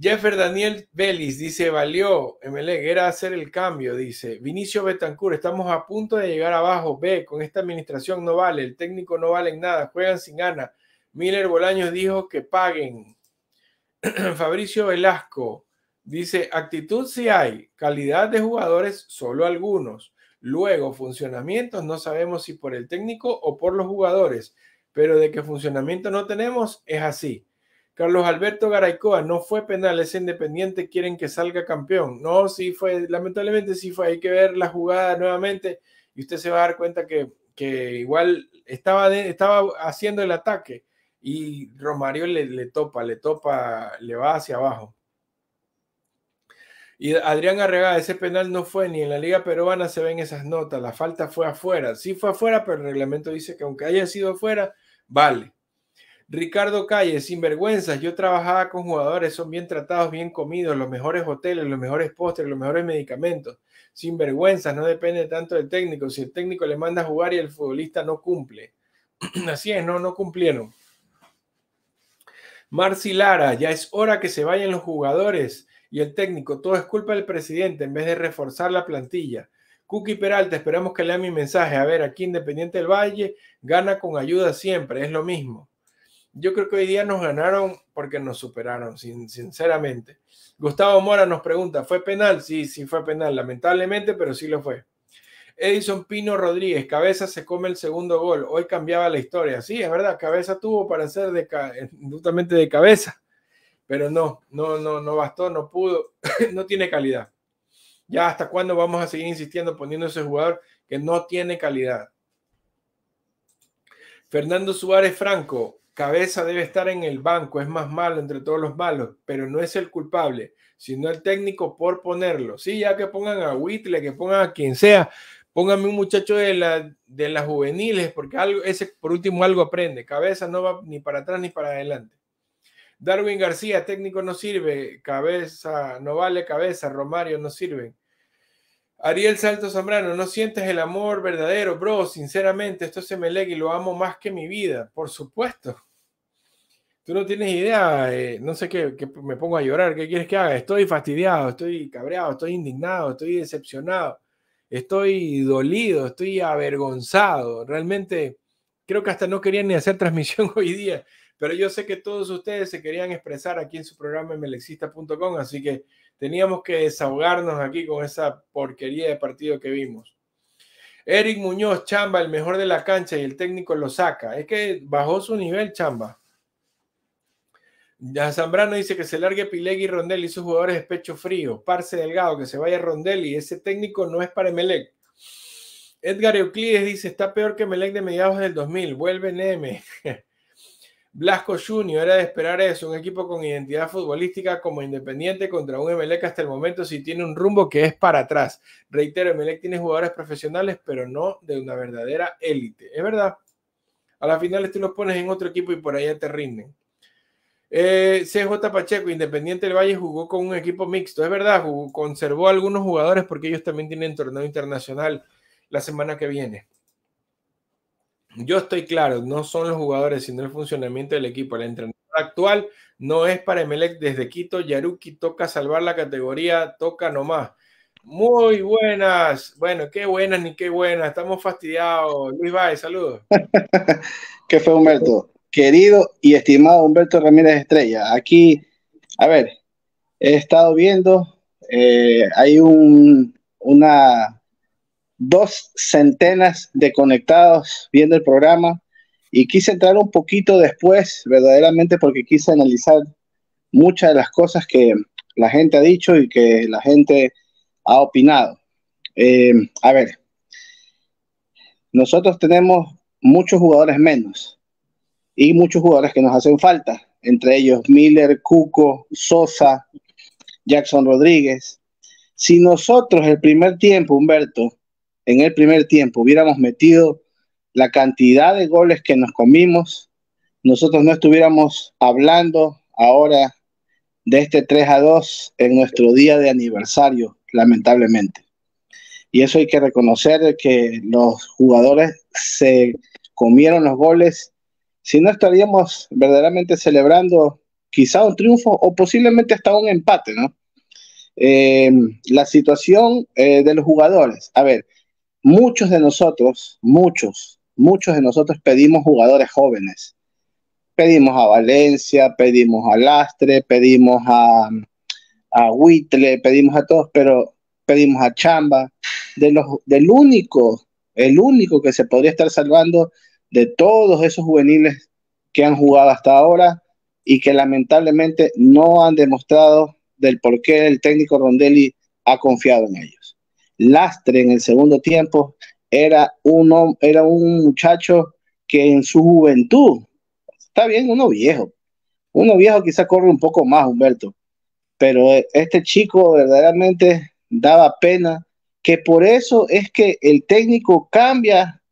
Jeffer Daniel Vélez dice, valió, MLE, era hacer el cambio, dice. Vinicio Betancur, estamos a punto de llegar abajo, ve, con esta administración no vale, el técnico no vale en nada, juegan sin gana. Miller Bolaños dijo que paguen. Fabricio Velasco, Dice, actitud sí hay, calidad de jugadores solo algunos. Luego, funcionamientos no sabemos si por el técnico o por los jugadores, pero de que funcionamiento no tenemos es así. Carlos Alberto Garaycoa, no fue penal, es independiente, quieren que salga campeón. No, sí fue, lamentablemente sí fue, hay que ver la jugada nuevamente y usted se va a dar cuenta que, igual estaba, estaba haciendo el ataque y Romario le topa, le topa, le va hacia abajo. Y Adrián Arregada, ese penal no fue ni en la Liga Peruana se ven esas notas, la falta fue afuera. Sí fue afuera, pero el reglamento dice que aunque haya sido afuera, vale. Ricardo Calle, sinvergüenzas, yo trabajaba con jugadores, son bien tratados, bien comidos, los mejores hoteles, los mejores postres, los mejores medicamentos. Sinvergüenzas, no depende tanto del técnico. Si el técnico le manda a jugar y el futbolista no cumple. Así es, no, no cumplieron. Marci Lara, ya es hora que se vayan los jugadores y el técnico, todo es culpa del presidente en vez de reforzar la plantilla. Cookie Peralta, esperamos que lea mi mensaje. A ver, aquí Independiente del Valle gana con ayuda siempre, es lo mismo. Yo creo que hoy día nos ganaron porque nos superaron, sinceramente. Gustavo Mora nos pregunta, ¿fue penal? Sí, sí fue penal, lamentablemente, pero sí lo fue. Edison Pino Rodríguez, Cabeza se come el segundo gol. Hoy cambiaba la historia. Sí, es verdad, Cabeza tuvo para ser de, justamente de cabeza pero no, no, no, no bastó, no pudo, no tiene calidad. Ya hasta cuándo vamos a seguir insistiendo poniendo ese jugador que no tiene calidad. Fernando Suárez Franco, cabeza debe estar en el banco, es más malo entre todos los malos, pero no es el culpable, sino el técnico por ponerlo. Sí, ya que pongan a Whitley, que pongan a quien sea, pónganme un muchacho de, la, de las juveniles, porque algo, ese por último algo aprende. Cabeza no va ni para atrás ni para adelante. Darwin García, técnico no sirve, cabeza, no vale cabeza, Romario no sirve. Ariel Salto Zambrano, no sientes el amor verdadero, bro, sinceramente, esto se me lega y lo amo más que mi vida, por supuesto. Tú no tienes idea, eh, no sé qué, me pongo a llorar, ¿qué quieres que haga? Estoy fastidiado, estoy cabreado, estoy indignado, estoy decepcionado, estoy dolido, estoy avergonzado. Realmente creo que hasta no querían ni hacer transmisión hoy día pero yo sé que todos ustedes se querían expresar aquí en su programa melexista.com, así que teníamos que desahogarnos aquí con esa porquería de partido que vimos. Eric Muñoz, Chamba, el mejor de la cancha y el técnico lo saca. Es que bajó su nivel, Chamba. Ya Zambrano dice que se largue Pilegui y Rondelli, sus jugadores de pecho frío. Parce Delgado, que se vaya Rondelli. Ese técnico no es para Emelec. Edgar Euclides dice, está peor que Melec de mediados del 2000. Vuelve Neme. Blasco Junior, era de esperar eso, un equipo con identidad futbolística como Independiente contra un Emelec hasta el momento si tiene un rumbo que es para atrás. Reitero, Emelec tiene jugadores profesionales, pero no de una verdadera élite. Es verdad. A la final tú los pones en otro equipo y por allá te rinden. Eh, CJ Pacheco, Independiente del Valle, jugó con un equipo mixto. Es verdad, conservó algunos jugadores porque ellos también tienen torneo internacional la semana que viene. Yo estoy claro, no son los jugadores, sino el funcionamiento del equipo. El entrenador actual no es para Emelec desde Quito. Yaruki toca salvar la categoría, toca nomás. Muy buenas. Bueno, qué buenas ni qué buenas. Estamos fastidiados. Luis Baez, saludos. ¿Qué fue Humberto? querido y estimado Humberto Ramírez Estrella. Aquí, a ver, he estado viendo, eh, hay un, una, dos centenas de conectados viendo el programa y quise entrar un poquito después, verdaderamente, porque quise analizar muchas de las cosas que la gente ha dicho y que la gente ha opinado. Eh, a ver, nosotros tenemos muchos jugadores menos y muchos jugadores que nos hacen falta, entre ellos Miller, Cuco, Sosa, Jackson Rodríguez. Si nosotros el primer tiempo, Humberto, en el primer tiempo hubiéramos metido la cantidad de goles que nos comimos, nosotros no estuviéramos hablando ahora de este 3 a 2 en nuestro día de aniversario, lamentablemente. Y eso hay que reconocer que los jugadores se comieron los goles si no estaríamos verdaderamente celebrando quizá un triunfo o posiblemente hasta un empate, ¿no? Eh, la situación eh, de los jugadores. A ver, muchos de nosotros, muchos, muchos de nosotros pedimos jugadores jóvenes. Pedimos a Valencia, pedimos a Lastre, pedimos a, a Huitle, pedimos a todos, pero pedimos a Chamba. De los, del único, el único que se podría estar salvando de todos esos juveniles que han jugado hasta ahora y que lamentablemente no han demostrado del por qué el técnico Rondelli ha confiado en ellos. Lastre en el segundo tiempo era, era un muchacho que en su juventud, está bien, uno viejo, uno viejo quizá corre un poco más, Humberto, pero este chico verdaderamente daba pena, que por eso es que el técnico cambia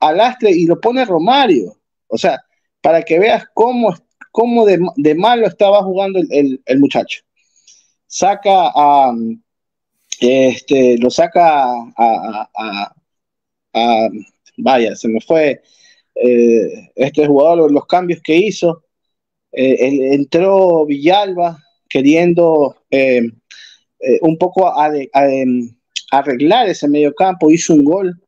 al Astre y lo pone Romario. O sea, para que veas cómo, cómo de, de malo estaba jugando el, muchacho. Saca a, este, lo saca a, vaya, se me fue eh, este jugador, los cambios que hizo. Eh, entró Villalba queriendo eh, un poco arreglar ese medio campo, hizo un gol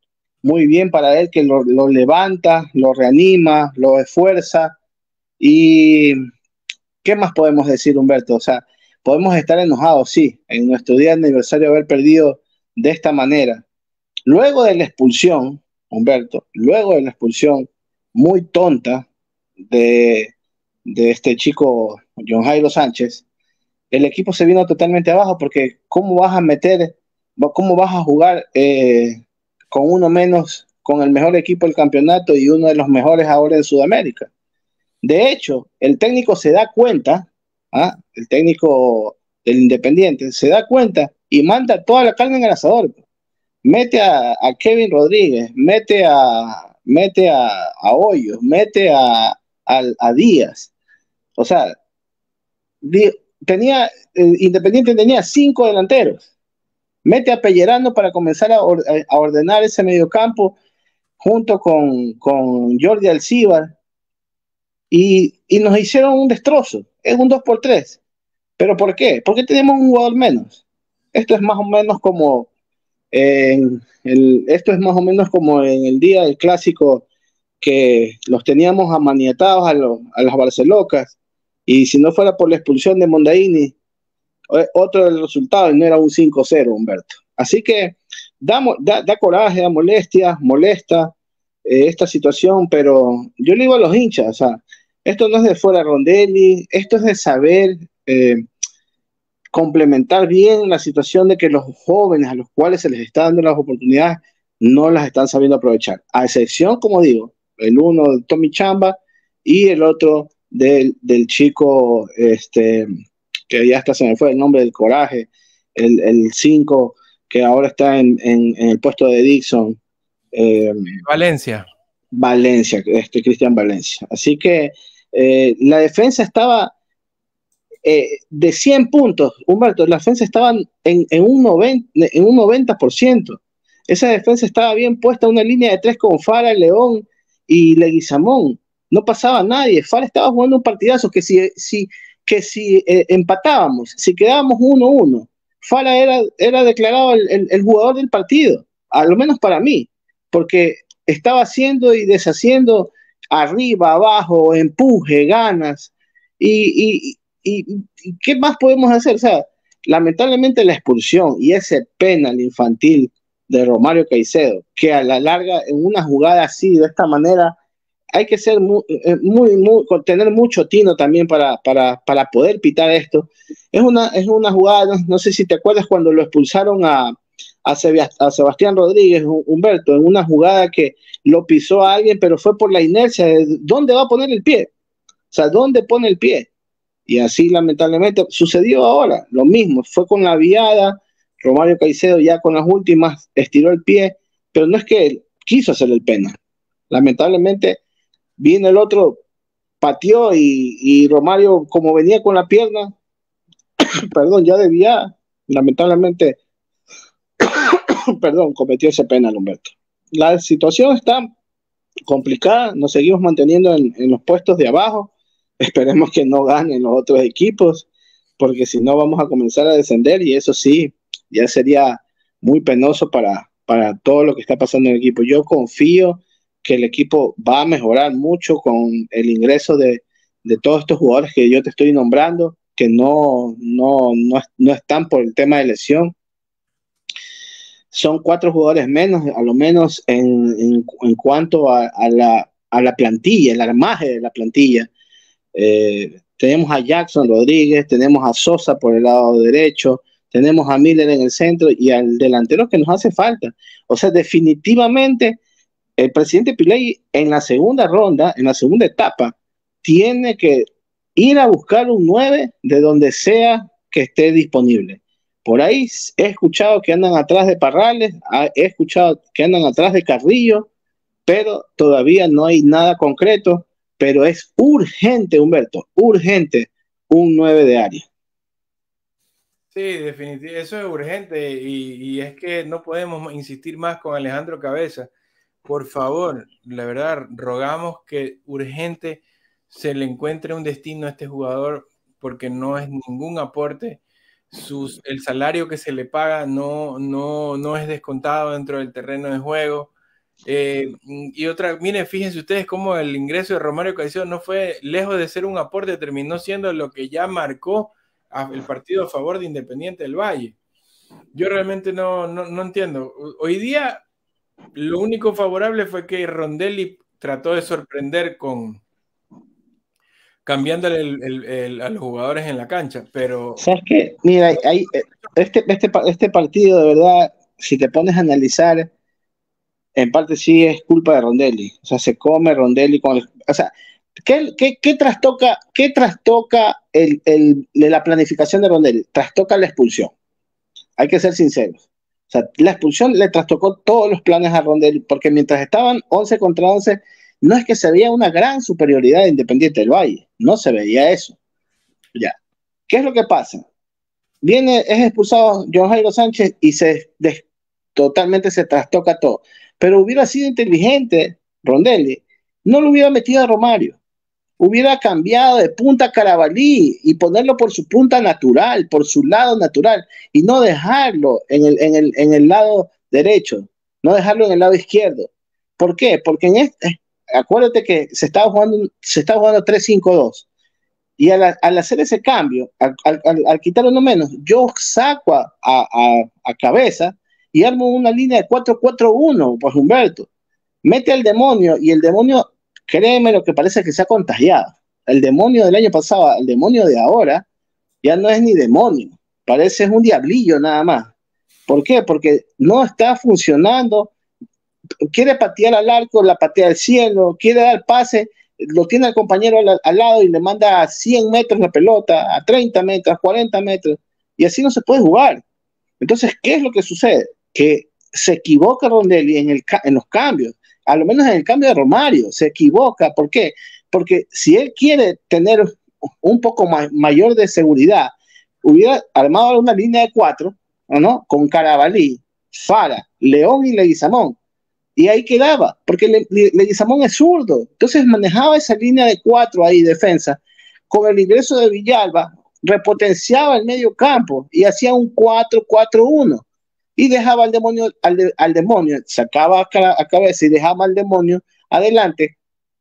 muy bien para él que lo, levanta, lo reanima, lo esfuerza. ¿Y qué más podemos decir, Humberto? O sea, podemos estar enojados, sí, en nuestro día de aniversario haber perdido de esta manera. Luego de la expulsión, Humberto, luego de la expulsión muy tonta de, de este chico John Jairo Sánchez, el equipo se vino totalmente abajo porque ¿cómo vas a meter, cómo vas a jugar eh, con uno menos, con el mejor equipo del campeonato y uno de los mejores ahora en Sudamérica. De hecho, el técnico se da cuenta, ¿ah? el técnico del Independiente se da cuenta y manda toda la carne en el asador. Mete a, Kevin Rodríguez, mete a, mete a, mete a, a, Díaz. O sea, tenía, Independiente tenía cinco delanteros Mete a Pellerano para comenzar a, ordenar ese mediocampo junto con, con Jordi Alcíbar y, y, nos hicieron un destrozo. Es un 2 por 3 ¿Pero por qué? Porque tenemos un jugador menos. Esto es más o menos como en el, esto es más o menos como en el día del clásico que los teníamos amaniatados a, a las Barcelocas y si no fuera por la expulsión de Mondaini eh, otro del resultado no era un 5-0, Humberto. Así que da, da, coraje, da molestia, molesta eh, esta situación, pero yo le digo a los hinchas, o sea, esto no es de fuera Rondelli, esto es de saber eh, complementar bien la situación de que los jóvenes a los cuales se les está dando las oportunidades no las están sabiendo aprovechar. A excepción, como digo, el uno de Tommy Chamba y el otro del, chico, este, que ya hasta se me fue el nombre del coraje, el 5 que ahora está en, el puesto de Dixon. Eh, Valencia. Valencia, este Cristian Valencia. Así que eh, la defensa estaba eh, de 100 puntos, Humberto, la defensa estaba en, un 90, en un 90%. Esa defensa estaba bien puesta, una línea de tres con Fara, León y Leguizamón. No pasaba nadie. Fara estaba jugando un partidazo que si, que si empatábamos, si quedábamos 1-1, Fala era, era declarado el, jugador del partido, al menos para mí, porque estaba haciendo y deshaciendo arriba, abajo, empuje, ganas. Y, qué más podemos hacer? O sea, lamentablemente la expulsión y ese penal infantil de Romario Caicedo, que a la larga en una jugada así, de esta manera, hay que ser muy, eh, muy, muy tener mucho tino también para, para, para, poder pitar esto. Es una, es una jugada, no, sé si te acuerdas cuando lo expulsaron a, a, Sebastián Rodríguez, Humberto, en una jugada que lo pisó a alguien, pero fue por la inercia de dónde va a poner el pie. O sea, ¿dónde pone el pie? Y así lamentablemente sucedió ahora, lo mismo, fue con la viada, Romario Caicedo ya con las últimas estiró el pie, pero no es que él quiso hacer el pena. Lamentablemente Viene el otro, pateó y, Romario, como venía con la pierna, perdón, ya debía, lamentablemente, perdón, cometió ese penal, Humberto. La situación está complicada, nos seguimos manteniendo en, los puestos de abajo, esperemos que no ganen los otros equipos, porque si no vamos a comenzar a descender y eso sí, ya sería muy penoso para, para todo lo que está pasando en el equipo. Yo confío que el equipo va a mejorar mucho con el ingreso de, todos estos jugadores que yo te estoy nombrando, que no, no, no, están por el tema de lesión. Son cuatro jugadores menos, a lo menos en, cuanto a, la, a, la, plantilla, el armaje de la plantilla. Eh, tenemos a Jackson Rodríguez, tenemos a Sosa por el lado derecho, tenemos a Miller en el centro y al delantero que nos hace falta. O sea, definitivamente el presidente Piley en la segunda ronda, en la segunda etapa, tiene que ir a buscar un 9 de donde sea que esté disponible. Por ahí he escuchado que andan atrás de Parrales, ah, he escuchado que andan atrás de Carrillo, pero todavía no hay nada concreto, pero es urgente, Humberto, urgente un 9 de área. Sí, definitivamente, eso es urgente y, y, es que no podemos insistir más con Alejandro Cabeza por favor, la verdad, rogamos que urgente se le encuentre un destino a este jugador porque no es ningún aporte. Sus, el salario que se le paga no, no, no es descontado dentro del terreno de juego. Eh, y otra, miren, fíjense ustedes cómo el ingreso de Romario Caicedo no fue lejos de ser un aporte, terminó siendo lo que ya marcó el partido a favor de Independiente del Valle. Yo realmente no, no, no entiendo. Hoy día lo único favorable fue que Rondelli trató de sorprender con cambiándole a los jugadores en la cancha, pero... ¿Sabes qué? Mira, hay, este, este, este partido de verdad, si te pones a analizar, en parte sí es culpa de Rondelli. O sea, se come Rondelli con O sea, ¿qué, qué, trastoca, qué trastoca el, el, la planificación de Rondelli? Trastoca la expulsión. Hay que ser sinceros. O sea, la expulsión le trastocó todos los planes a Rondel, porque mientras estaban 11 contra 11, no es que se veía una gran superioridad de Independiente del Valle, no se veía eso. Ya. ¿Qué es lo que pasa? Viene, es expulsado John Jairo Sánchez y se totalmente se trastoca todo. Pero hubiera sido inteligente Rondelli, no lo hubiera metido a Romario hubiera cambiado de punta a Carabalí y ponerlo por su punta natural, por su lado natural, y no dejarlo en el, en el, en el lado derecho, no dejarlo en el lado izquierdo. ¿Por qué? Porque en este, acuérdate que se estaba jugando, se estaba jugando 3-5-2. Y al, hacer ese cambio, al, al, quitar uno menos, yo saco a, a, a, cabeza y armo una línea de 4-4-1, pues Humberto. Mete al demonio y el demonio créeme lo que parece que se ha contagiado. El demonio del año pasado, el demonio de ahora, ya no es ni demonio, parece un diablillo nada más. ¿Por qué? Porque no está funcionando. Quiere patear al arco, la patea al cielo, quiere dar pase, lo tiene el compañero al, lado y le manda a 100 metros la pelota, a 30 metros, a 40 metros, y así no se puede jugar. Entonces, ¿qué es lo que sucede? Que se equivoca Rondelli en, los cambios, a lo menos en el cambio de Romario, se equivoca. ¿Por qué? Porque si él quiere tener un poco mayor de seguridad, hubiera armado una línea de cuatro, ¿no? Con Carabalí, Fara, León y Leguizamón. Y ahí quedaba, porque Leguizamón es zurdo. Entonces manejaba esa línea de cuatro ahí, defensa. Con el ingreso de Villalba, repotenciaba el medio campo y hacía un 4-4-1. Y dejaba al demonio, al, demonio, sacaba a, cabeza y dejaba al demonio adelante,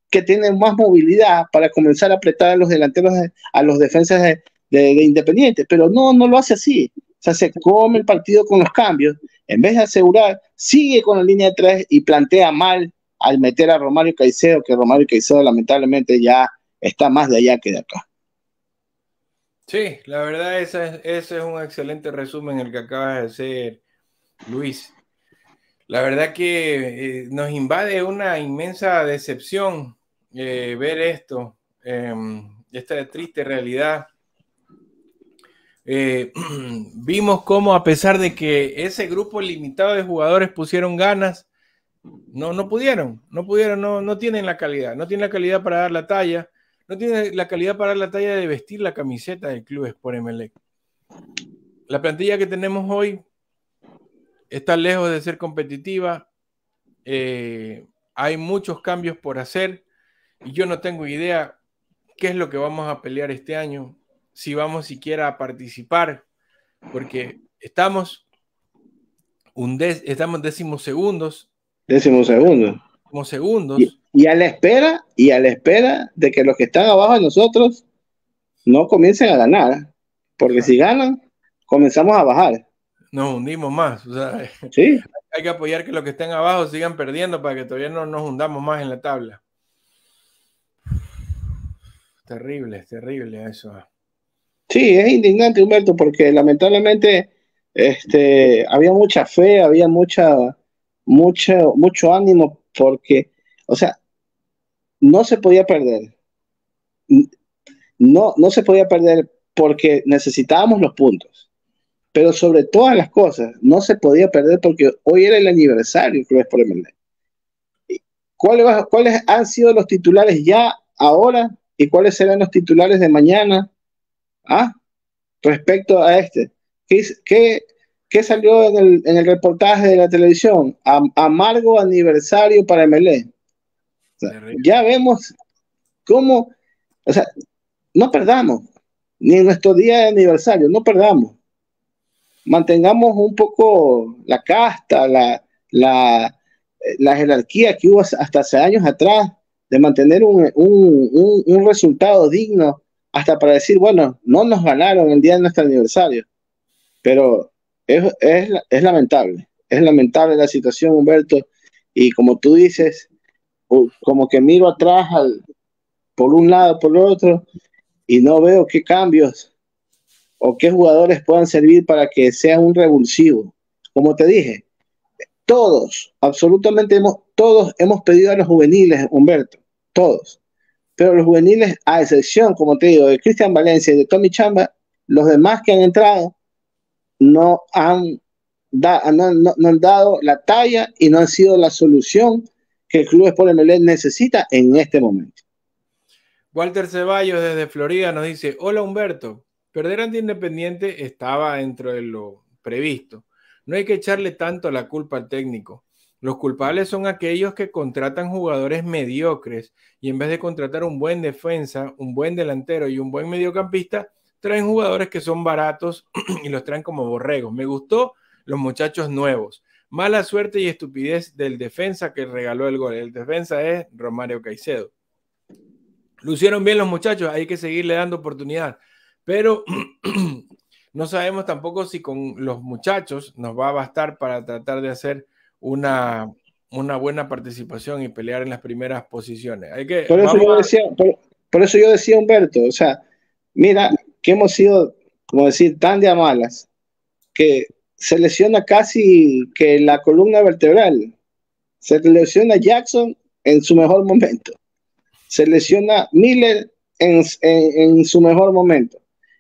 que tiene más movilidad para comenzar a apretar a los delanteros, a los defensas de, de, Independiente, pero no, no lo hace así. Sea, se come el partido con los cambios. En vez de asegurar, sigue con la línea de tres y plantea mal al meter a Romario Caicedo, que Romario Caicedo lamentablemente ya está más de allá que de acá. Sí, la verdad ese, es un excelente resumen el que acabas de hacer, Luis. La verdad que eh, nos invade una inmensa decepción eh, ver esto, em, esta triste realidad eh, vimos cómo a pesar de que ese grupo limitado de jugadores pusieron ganas, no, no pudieron, no pudieron, no, no tienen la calidad, no tienen la calidad para dar la talla, no tienen la calidad para dar la talla de vestir la camiseta del club Sport Emelec. La plantilla que tenemos hoy está lejos de ser competitiva, eh, hay muchos cambios por hacer y yo no tengo idea qué es lo que vamos a pelear este año si vamos siquiera a participar, porque estamos, un estamos décimos segundos. Décimos segundos. Segundos. Y, a la espera, y a la espera de que los que están abajo de nosotros no comiencen a ganar, porque si ganan, comenzamos a bajar. Nos hundimos más. ¿Sí? Hay que apoyar que los que estén abajo sigan perdiendo para que todavía no nos hundamos más en la tabla. Terrible, terrible eso. Sí, es indignante, Humberto, porque lamentablemente este, había mucha fe, había mucha, mucho, mucho ánimo, porque, o sea, no se podía perder. No, no se podía perder porque necesitábamos los puntos. Pero sobre todas las cosas, no se podía perder porque hoy era el aniversario Club por ¿Cuáles, ¿Cuáles han sido los titulares ya ahora y cuáles serán los titulares de mañana ¿Ah? Respecto a este, ¿qué, qué, salió en el, reportaje de la televisión? amargo aniversario para MLE. ya vemos cómo, o sea, no perdamos, ni en nuestro día de aniversario, no perdamos. Mantengamos un poco la casta, la, la, la jerarquía que hubo hasta hace años atrás, de mantener un, un, un resultado digno hasta para decir, bueno, no nos ganaron el día de nuestro aniversario, pero es, es, lamentable, es lamentable la situación, Humberto, y como tú dices, como que miro atrás al, por un lado, por el otro, y no veo qué cambios o qué jugadores puedan servir para que sea un revulsivo. Como te dije, todos, absolutamente hemos, todos hemos pedido a los juveniles, Humberto, todos pero los juveniles, a excepción, como te digo, de Cristian Valencia y de Tommy Chamba, los demás que han entrado no han, dado la talla y no han sido la solución que el Club Sport MLE necesita en este momento. Walter Ceballos desde Florida nos dice, hola Humberto, perder ante Independiente estaba dentro de lo previsto. No hay que echarle tanto la culpa al técnico. Los culpables son aquellos que contratan jugadores mediocres y en vez de contratar un buen defensa, un buen delantero y un buen mediocampista, traen jugadores que son baratos y los traen como borregos. Me gustó los muchachos nuevos. Mala suerte y estupidez del defensa que regaló el gol. El defensa es Romario Caicedo. Lucieron bien los muchachos, hay que seguirle dando oportunidad. Pero no sabemos tampoco si con los muchachos nos va a bastar para tratar de hacer una, una buena participación y pelear en las primeras posiciones. Hay que, por, eso yo decía, por, eso yo decía, Humberto, o sea, mira que hemos sido, como decir, tan de malas, que se lesiona casi que la columna vertebral. Se lesiona Jackson en su mejor momento. se lesiona Miller en, su mejor momento.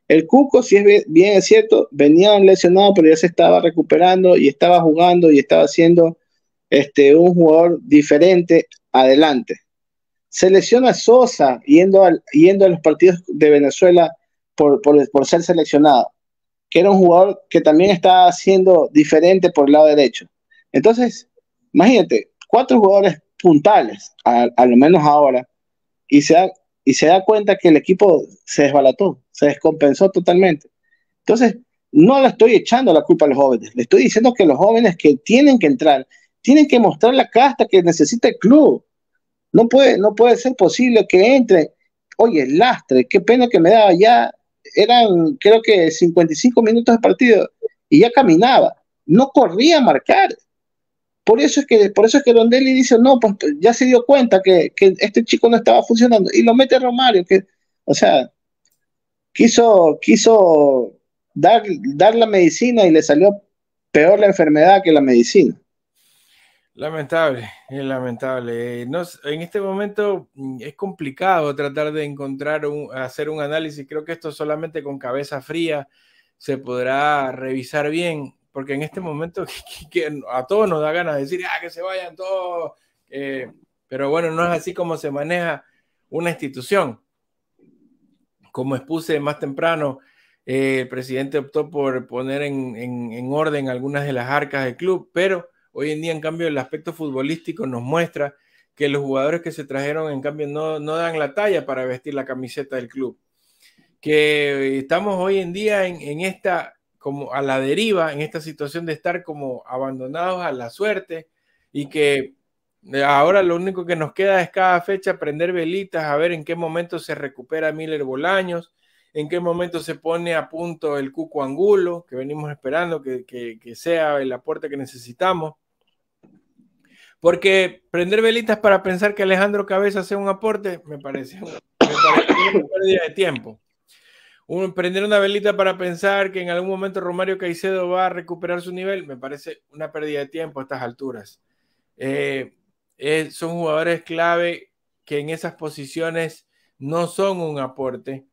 El Cuco, si es bien, cierto, venía lesionado, pero ya se estaba recuperando y estaba jugando y estaba siendo este, un jugador diferente adelante. Se lesiona Sosa yendo, al, yendo a los partidos de Venezuela por, por, ser seleccionado, que era un jugador que también estaba siendo diferente por el lado derecho. Entonces, imagínate, cuatro jugadores puntales, a, a lo menos ahora, y se, y se da cuenta que el equipo se desbalató, se descompensó totalmente. Entonces, no le estoy echando la culpa a los jóvenes, le estoy diciendo que los jóvenes que tienen que entrar, tienen que mostrar la casta que necesita el club. No puede, no puede ser posible que entre, oye, lastre, qué pena que me daba ya, eran creo que 55 minutos de partido y ya caminaba, no corría a marcar. Por eso es que, por eso es que Rondelli dice, no, pues ya se dio cuenta que, este chico no estaba funcionando y lo mete Romario, que, o sea, quiso, quiso dar, dar la medicina y le salió peor la enfermedad que la medicina. Lamentable, es lamentable. En este momento mm, es complicado tratar de encontrar, un, hacer un análisis. Creo que esto solamente con cabeza fría se podrá revisar bien porque en este momento a todos nos da ganas de decir, ah, que se vayan todos, eh, pero bueno, no es así como se maneja una institución. Como expuse más temprano, eh, el presidente optó por poner en, en, orden algunas de las arcas del club, pero hoy en día, en cambio, el aspecto futbolístico nos muestra que los jugadores que se trajeron, en cambio, no, dan la talla para vestir la camiseta del club. Que estamos hoy en día en esta como a la deriva en esta situación de estar como abandonados a la suerte y que eh, ahora lo único que nos queda es cada fecha prender velitas a ver en qué momento se recupera Miller Bolaños, en qué momento se pone a punto el Cuco Angulo, que venimos esperando que, sea el aporte que necesitamos. Porque prender velitas para pensar que Alejandro Cabeza sea un aporte me parece, me parece una pérdida de tiempo prender una velita para pensar que en algún momento Romario Caicedo va a recuperar su nivel, me parece una pérdida de tiempo a estas alturas. Eh, son jugadores clave que en esas posiciones no son un aporte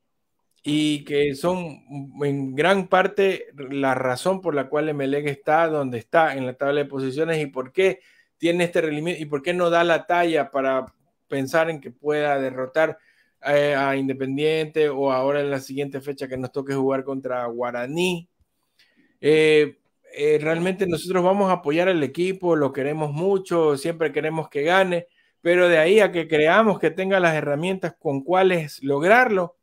y que son en gran parte la razón por la cual Emelec está donde está en la tabla de posiciones y por qué tiene este rendimiento y por qué no da la talla para pensar en que pueda derrotar eh, a Independiente o ahora en la siguiente fecha que nos toque jugar contra Guaraní. Eh, eh, realmente nosotros vamos a apoyar al equipo, lo queremos mucho, siempre queremos que gane, pero de ahí a que creamos que tenga las herramientas con cuales lograrlo,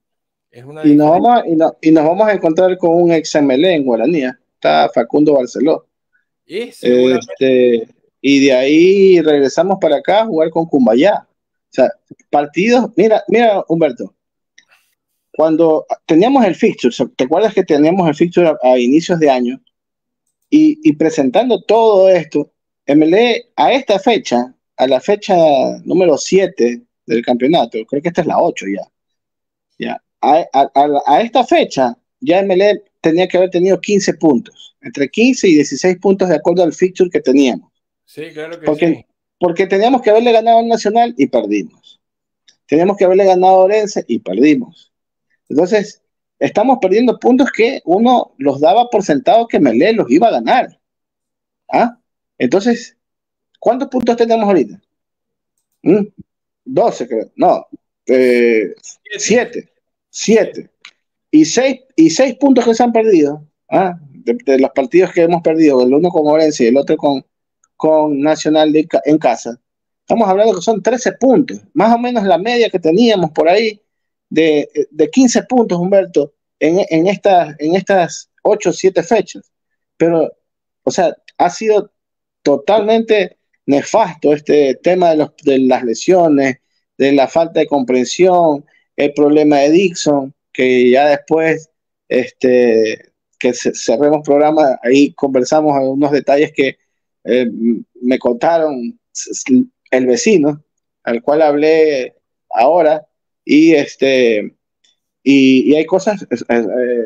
es una y, nos vamos, y, nos vamos a encontrar con un ex MLE en Guaraní, está Facundo Barceló. Este, y de ahí regresamos para acá a jugar con Cumbayá. O sea, partidos, mira, mira, Humberto, cuando teníamos el fixture, ¿te acuerdas que teníamos el fixture a, inicios de año? Y, presentando todo esto, MLE a esta fecha, a la fecha número 7 del campeonato, creo que esta es la 8 ya, ya a, a, esta fecha, ya MLE tenía que haber tenido 15 puntos, entre 15 y 16 puntos de acuerdo al fixture que teníamos. Sí, claro que sí porque teníamos que haberle ganado al Nacional y perdimos. Teníamos que haberle ganado a Orense y perdimos. Entonces, estamos perdiendo puntos que uno los daba por sentado que Melé los iba a ganar. ¿Ah? Entonces, ¿cuántos puntos tenemos ahorita? 12, ¿Mm? creo. No, eh, 7. 7. Y 6 y seis puntos que se han perdido. ¿ah? De, los partidos que hemos perdido, el uno con Orense y el otro con, con Nacional en casa. Estamos hablando que son 13 puntos, más o menos la media que teníamos por ahí de, de 15 puntos, Humberto, en, en, estas, en estas 8 o 7 fechas. Pero, o sea, ha sido totalmente nefasto este tema de, los, de las lesiones, de la falta de comprensión, el problema de Dixon, que ya después, este, que cerremos programa, ahí conversamos algunos detalles que eh, me contaron el vecino al cual hablé ahora y este y, hay cosas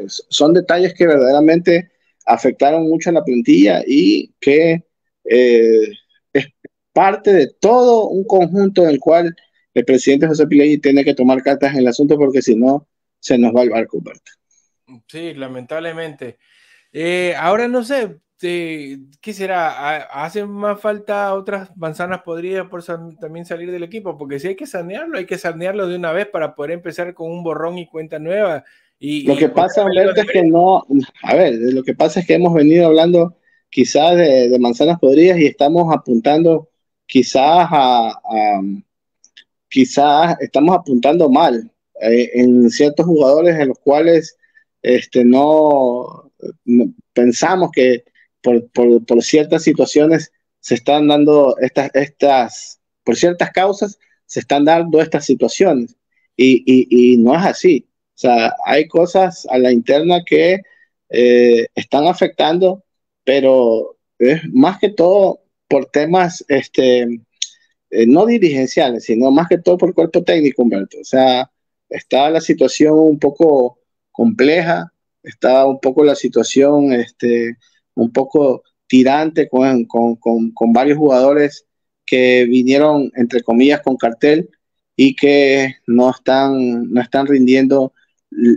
son detalles que verdaderamente afectaron mucho a la plantilla y que eh, es parte de todo un conjunto en el cual el presidente José Pileggi tiene que tomar cartas en el asunto porque si no, se nos va el barco, Humberto. Sí, lamentablemente. Eh, ahora no sé, ¿qué será? ¿Hacen más falta otras manzanas podrías por también salir del equipo? Porque si hay que sanearlo, hay que sanearlo de una vez para poder empezar con un borrón y cuenta nueva. Y, lo que pasa, es que no, a ver, lo que pasa es que hemos venido hablando quizás de, manzanas podridas y estamos apuntando quizás a, quizás estamos apuntando mal eh, en ciertos jugadores en los cuales este, no, pensamos que por, por, ciertas situaciones se están dando estas, estas, por ciertas causas se están dando estas situaciones y, y, no es así. O sea, hay cosas a la interna que eh, están afectando, pero es más que todo por temas este, eh, no dirigenciales, sino más que todo por cuerpo técnico, Humberto. O sea, está la situación un poco compleja, está un poco la situación este, un poco tirante con, con, con, varios jugadores que vinieron, entre comillas, con cartel y que no están, no están rindiendo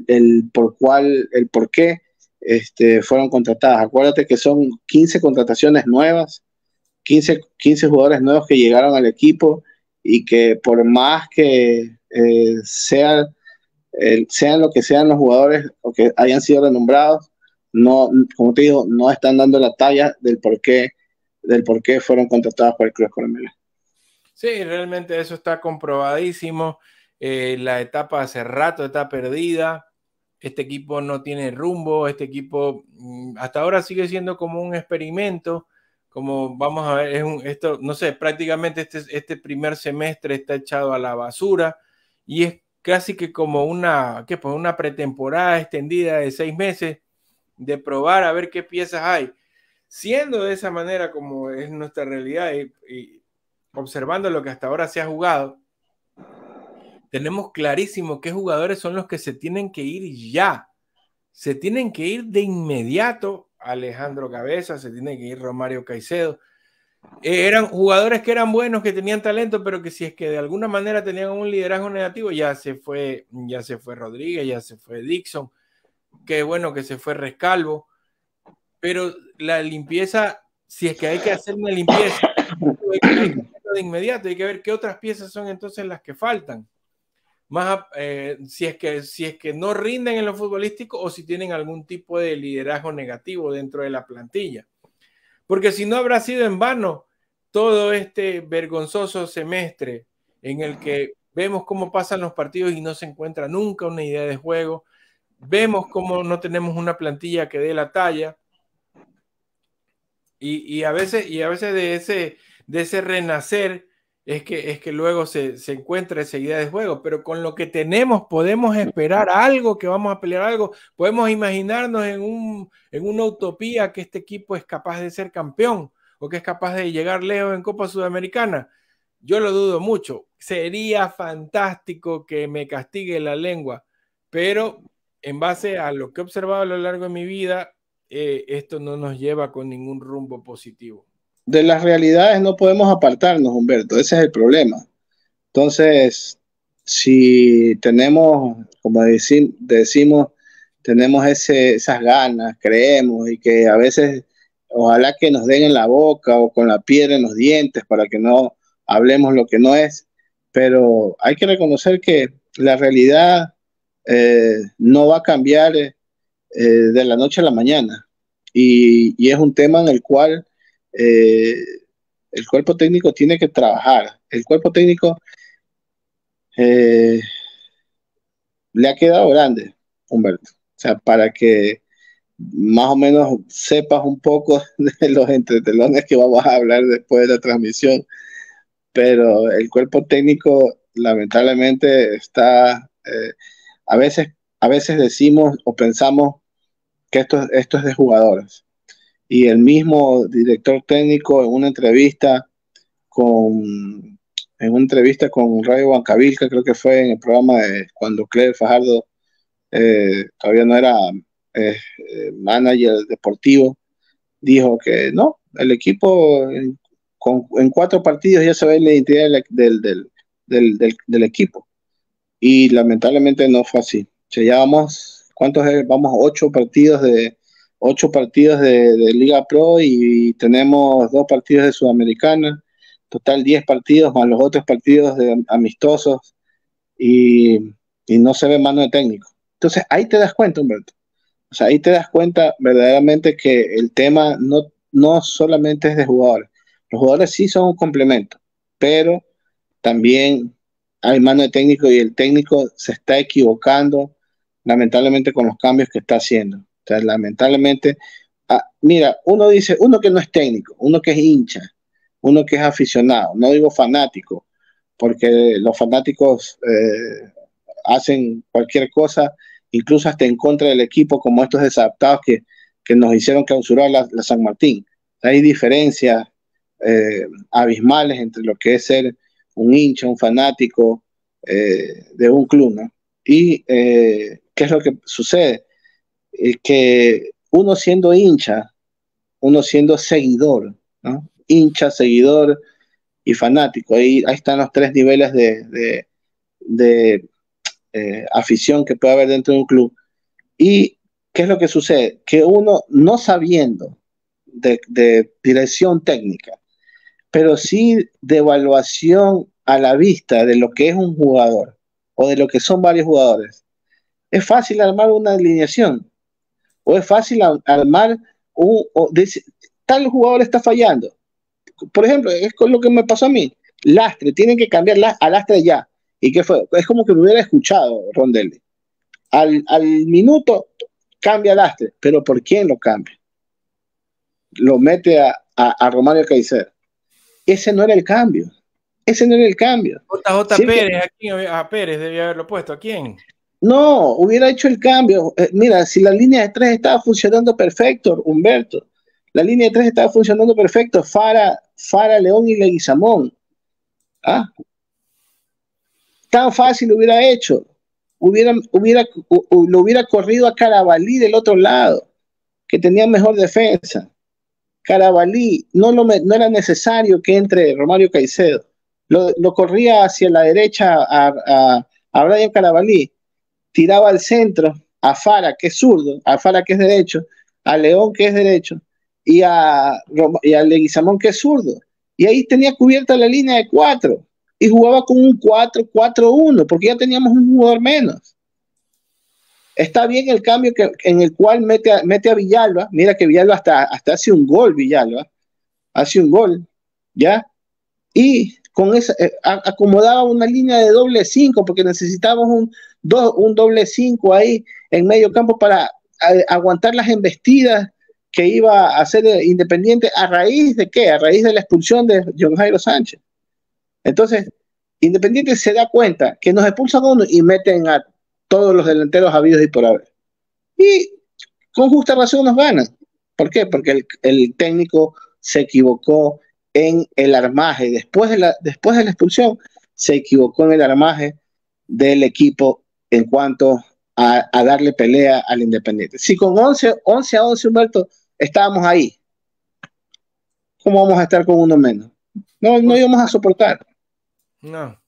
el, por cuál, el por qué este, fueron contratadas. Acuérdate que son 15 contrataciones nuevas, 15, 15 jugadores nuevos que llegaron al equipo y que por más que eh, sean lo que sean los jugadores o que hayan sido renombrados, no, como te digo, no están dando la talla del por qué, del por qué fueron contratados por el Club Colombiano. Sí, realmente eso está comprobadísimo. Eh, la etapa hace rato está perdida. Este equipo no tiene rumbo. Este equipo mm, hasta ahora sigue siendo como un experimento. Como vamos a ver, es un, esto, no sé, prácticamente este, este primer semestre está echado a la basura y es casi que como una, ¿qué? Pues una pretemporada extendida de seis meses de probar a ver qué piezas hay. Siendo de esa manera como es nuestra realidad y, observando lo que hasta ahora se ha jugado, tenemos clarísimo qué jugadores son los que se tienen que ir ya. Se tienen que ir de inmediato Alejandro Cabeza, se tiene que ir Romario Caicedo. Eh, eran jugadores que eran buenos, que tenían talento, pero que si es que de alguna manera tenían un liderazgo negativo, ya se fue, ya se fue Rodríguez, ya se fue Dixon, qué bueno que se fue Rescalvo, pero la limpieza, si es que hay que hacer una limpieza, de inmediato, hay que ver qué otras piezas son entonces las que faltan. Más eh, si, es que, si es que no rinden en lo futbolístico o si tienen algún tipo de liderazgo negativo dentro de la plantilla. Porque si no habrá sido en vano todo este vergonzoso semestre en el que vemos cómo pasan los partidos y no se encuentra nunca una idea de juego, vemos cómo no tenemos una plantilla que dé la talla. Y, a veces, y a veces de ese, de ese renacer es que, es que luego se, encuentra esa idea de juego, pero con lo que tenemos podemos esperar algo, que vamos a pelear algo, podemos imaginarnos en, un, en una utopía que este equipo es capaz de ser campeón o que es capaz de llegar lejos en Copa Sudamericana. Yo lo dudo mucho. Sería fantástico que me castigue la lengua, pero en base a lo que he observado a lo largo de mi vida, eh, esto no nos lleva con ningún rumbo positivo. De las realidades no podemos apartarnos, Humberto, ese es el problema. Entonces, si tenemos, como decimos, tenemos esas ganas, creemos y que a veces ojalá que nos den en la boca o con la piedra en los dientes para que no hablemos lo que no es, pero hay que reconocer que la realidad eh, no va a cambiar eh, eh, de la noche a la mañana. Y, es un tema en el cual el cuerpo técnico tiene que trabajar. El cuerpo técnico le ha quedado grande, Humberto. O sea, para que más o menos sepas un poco de los entretelones que vamos a hablar después de la transmisión. Pero el cuerpo técnico lamentablemente está a veces, a veces decimos o pensamos que esto, esto es de jugadores. Y el mismo director técnico en una entrevista con en una entrevista con Radio Bancavilca, creo que fue en el programa de cuando Claire Fajardo eh, todavía no era eh, eh, manager deportivo, dijo que no, el equipo en, cuatro partidos ya se ve la identidad del, del, equipo. Y lamentablemente no fue así. O sea, ya vamos, ¿cuántos? Vamos ocho partidos de ocho partidos de, Liga Pro y tenemos dos partidos de Sudamericana, total diez partidos más los otros partidos de amistosos y, y no se ve mano de técnico. Entonces ahí te das cuenta, Humberto. O sea, ahí te das cuenta verdaderamente que el tema no, no solamente es de jugadores. Los jugadores sí son un complemento, pero también hay mano de técnico y el técnico se está equivocando lamentablemente con los cambios que está haciendo. O sea, lamentablemente, ah, mira, uno dice, uno que no es técnico, uno que es hincha, uno que es aficionado, no digo fanático, porque los fanáticos eh, hacen cualquier cosa, incluso hasta en contra del equipo, como estos desadaptados que, que nos hicieron clausurar la, la San Martín. Hay diferencias eh, abismales entre lo que es ser un hincha, un fanático eh, de un club, ¿no? Y eh, qué es lo que sucede, que uno siendo hincha, uno siendo seguidor, hincha, seguidor y fanático, ahí, ahí están los tres niveles de, de, afición que puede haber dentro de un club. ¿Y qué es lo que sucede? Que uno no sabiendo de, de dirección técnica, pero sí de evaluación a la vista de lo que es un jugador o de lo que son varios jugadores. Es fácil armar una alineación o es fácil armar un... tal jugador está fallando. Por ejemplo, es con lo que me pasó a mí. Lastre, tienen que cambiar a Lastre ya. ¿Y qué fue? Es como que me hubiera escuchado Rondelli. Al, al minuto cambia Lastre, pero ¿por quién lo cambia? Lo mete a, a Romario Caicedo ese no era el cambio. Ese no era el cambio. JJ Pérez, a, Pérez debía haberlo puesto. ¿A quién? No, hubiera hecho el cambio. Eh, mira, si la línea de tres estaba funcionando perfecto, Humberto, la línea de tres estaba funcionando perfecto, Fara, Fara León y Leguizamón. ¿Ah? Tan fácil lo hubiera hecho. Hubiera, hubiera, lo hubiera corrido a Carabalí del otro lado, que tenía mejor defensa. Carabalí, no, no era necesario que entre Romario Caicedo. Lo, corría hacia la derecha a, a, Brian Carabalí, tiraba al centro a Fara, que es zurdo, a Fara, que es derecho, a León, que es derecho, y a, y a Leguizamón, que es zurdo. Y ahí tenía cubierta la línea de cuatro. Y jugaba con un 4-4-1, porque ya teníamos un jugador menos. Está bien el cambio que, en el cual mete a, mete a Villalba. Mira que Villalba hasta, hasta hace un gol, Villalba. Hace un gol, ¿ya? Y con esa, eh, acomodaba una línea de doble 5 porque necesitábamos un, un doble 5 ahí en medio campo para aguantar las embestidas que iba a hacer Independiente a raíz de qué? A raíz de la expulsión de John Jairo Sánchez. Entonces, Independiente se da cuenta que nos expulsan uno y meten a todos los delanteros habidos y por haber. Y con justa razón nos ganan. ¿Por qué? Porque el, técnico se equivocó en el armaje. Después de, la, después de la expulsión, se equivocó en el armaje del equipo en cuanto a, darle pelea al Independiente. Si con 11, 11 a 11, Humberto, estábamos ahí, ¿cómo vamos a estar con uno menos? No, no íbamos a soportar. No.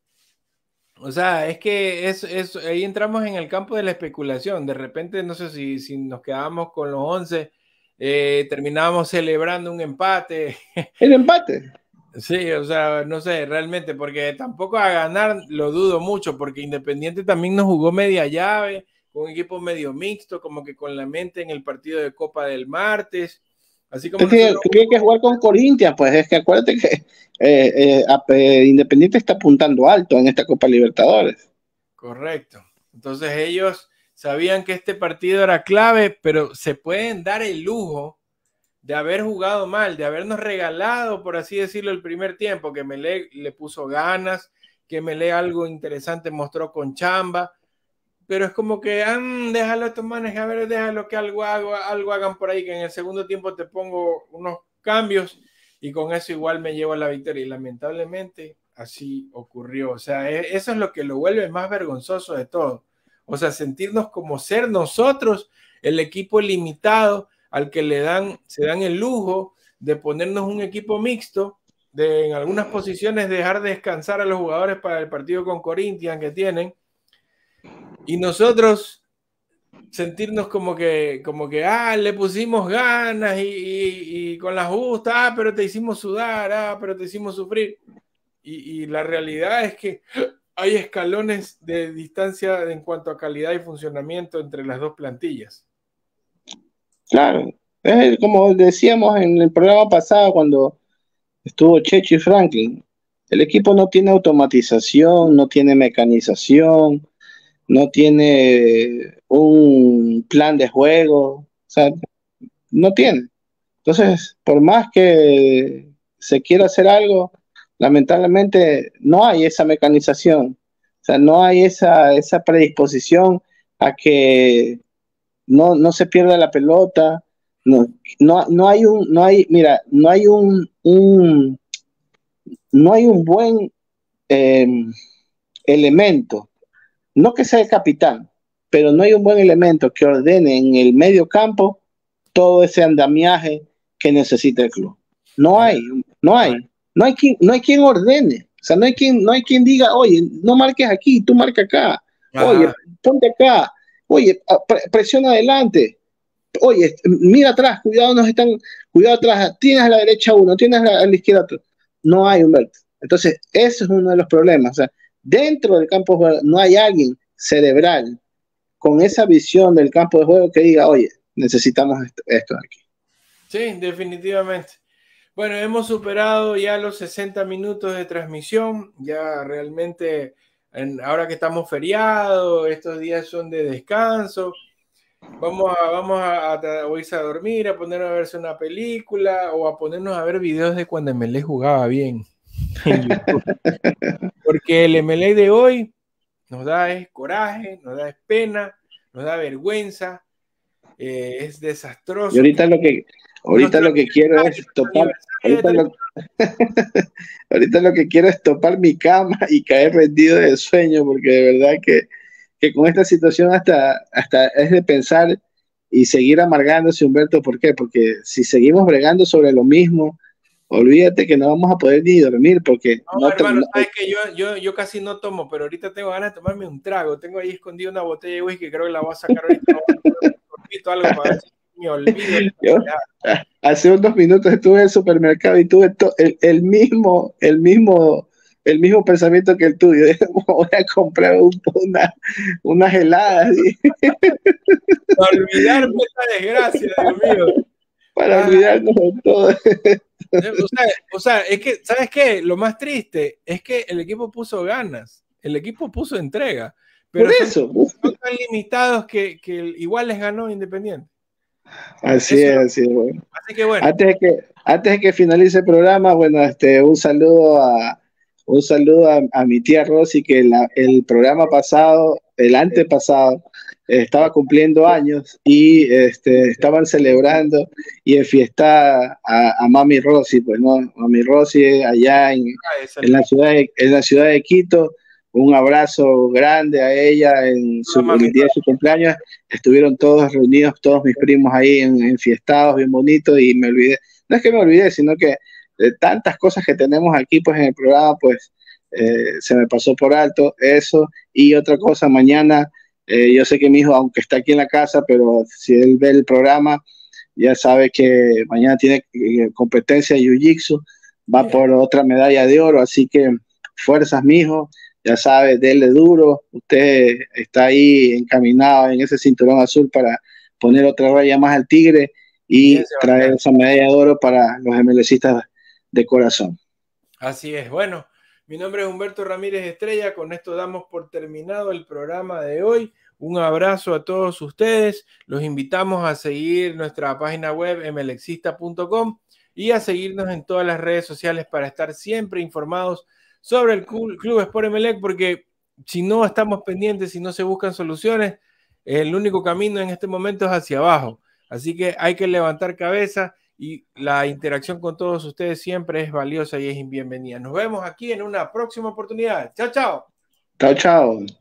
O sea, es que es, es, ahí entramos en el campo de la especulación. De repente, no sé si, si nos quedábamos con los 11, eh, terminábamos celebrando un empate. El empate. Sí, o sea, no sé, realmente, porque tampoco a ganar lo dudo mucho, porque Independiente también nos jugó media llave, con un equipo medio mixto, como que con la mente en el partido de Copa del martes. Así como tiene que jugar con Corinthians, pues es que acuérdate que eh, eh, eh, Independiente está apuntando alto en esta Copa Libertadores. Correcto. Entonces ellos sabían que este partido era clave, pero se pueden dar el lujo de haber jugado mal, de habernos regalado, por así decirlo, el primer tiempo, que Mele le puso ganas, que Mele algo interesante mostró con chamba, pero es como que, ah, déjalo a estos manes, a ver, déjalo que algo, algo, algo hagan por ahí, que en el segundo tiempo te pongo unos cambios y con eso igual me llevo a la victoria. Y lamentablemente así ocurrió. O sea, e, eso es lo que lo vuelve más vergonzoso de todo. O sea, sentirnos como ser nosotros, el equipo limitado al que le dan, se dan el lujo de ponernos un equipo mixto de en algunas posiciones dejar descansar a los jugadores para el partido con Corinthians que tienen. Y nosotros sentirnos como que, como que, ah, le pusimos ganas y, con la justa, ah, pero te hicimos sudar, ah, pero te hicimos sufrir. Y, y, la realidad es que hay escalones de distancia en cuanto a calidad y funcionamiento entre las dos plantillas. Claro, es como decíamos en el programa pasado cuando estuvo Chechi Franklin, el equipo no tiene automatización, no tiene mecanización, no tiene un plan de juego, o sea, no tiene. Entonces, por más que se quiera hacer algo, lamentablemente no hay esa mecanización, o sea, no hay esa, esa predisposición a que no, no se pierda la pelota, no, no, no hay un, no hay, mira, no hay un, un no hay un buen em, elemento, no que sea el capitán, pero no hay un buen elemento que ordene en el medio campo todo ese andamiaje que necesita el club. No hay, no hay, no hay quien, no hay quien ordene, o sea, no hay quien, no hay quien diga, oye, no marques aquí, tú marca acá, oye, ponte acá, oye, presiona adelante, oye, mira atrás, cuidado, nos están, cuidado atrás, tienes a la derecha uno, tienes a la, izquierda otro. No hay, Humberto. Entonces, ese es uno de los problemas. O sea, dentro del campo de juego no hay alguien cerebral con esa visión del campo de juego que diga, oye, necesitamos esto, aquí. Sí, definitivamente. Bueno, hemos superado ya los 60 minutos de transmisión, ya realmente, ahora que estamos feriados, estos días son de descanso, Vamos a, vamos a, a, a dormir, a ponernos a verse una película o a ponernos a ver videos de cuando MLE jugaba bien. Porque el MLE de hoy nos da es coraje, nos da es pena, nos da vergüenza, eh, es desastroso. Y ahorita lo que, ahorita lo que quiero es topar, ahorita lo, ahorita lo que quiero es topar mi cama y caer rendido de sueño, porque de verdad que que con esta situación hasta, hasta es de pensar y seguir amargándose, Humberto. ¿Por qué? Porque si seguimos bregando sobre lo mismo, olvídate que no vamos a poder ni dormir porque... No, hermano, sabes que yo, yo, yo, casi no tomo, pero ahorita tengo ganas de tomarme un trago. Tengo ahí escondido una botella de whisky que creo que la voy a sacar ahorita. algo para ver si me olvido. hace unos minutos estuve en el supermercado y tuve el, el, mismo, el mismo el mismo pensamiento que el tuyo. Voy a comprar una, unas heladas. Para olvidarme esta desgracia, Dios mío. Para olvidarnos de todo. O sea, es que, ¿sabes qué? Lo más triste es que el equipo puso ganas, el equipo puso entrega. Pero Por eso. Son, tan limitados que, que, igual les ganó Independiente. Así es, así es. Bueno. Así que bueno. Antes de que, antes de que finalice el programa, bueno, este, un saludo a, un saludo a, mi tía Rosy, que el programa pasado, el antepasado, estaba cumpliendo años y este, estaban celebrando y en fiesta a, Mami Rosy, pues no, Mami Rosy allá en, ah, en, la ciudad de, en la ciudad de Quito. Un abrazo grande a ella en su día de su cumpleaños. Estuvieron todos reunidos, todos mis primos ahí en, en fiestados, bien bonitos, y me olvidé. No es que me olvidé, sino que de tantas cosas que tenemos aquí pues en el programa, pues eh, se me pasó por alto eso. Y otra cosa, mañana, eh, yo sé que mi hijo, aunque está aquí en la casa, pero si él ve el programa, ya sabe que mañana tiene eh, competencia de Jiu-Jitsu, va por otra medalla de oro, así que fuerzas, mi hijo, ya sabe, dele duro, usted está ahí encaminado en ese cinturón azul para poner otra raya más al tigre y traer esa medalla de oro para los MLCistas de corazón. Así es. Bueno, mi nombre es Humberto Ramírez Estrella. Con esto damos por terminado el programa de hoy. Un abrazo a todos ustedes. Los invitamos a seguir nuestra página web mlexista.com y a seguirnos en todas las redes sociales para estar siempre informados sobre el Club Sport Emelec, porque si no estamos pendientes, si no se buscan soluciones, el único camino en este momento es hacia abajo. Así que hay que levantar cabeza y la interacción con todos ustedes siempre es valiosa y es bienvenida. Nos vemos aquí en una próxima oportunidad. Chao, chao. Chao, chao.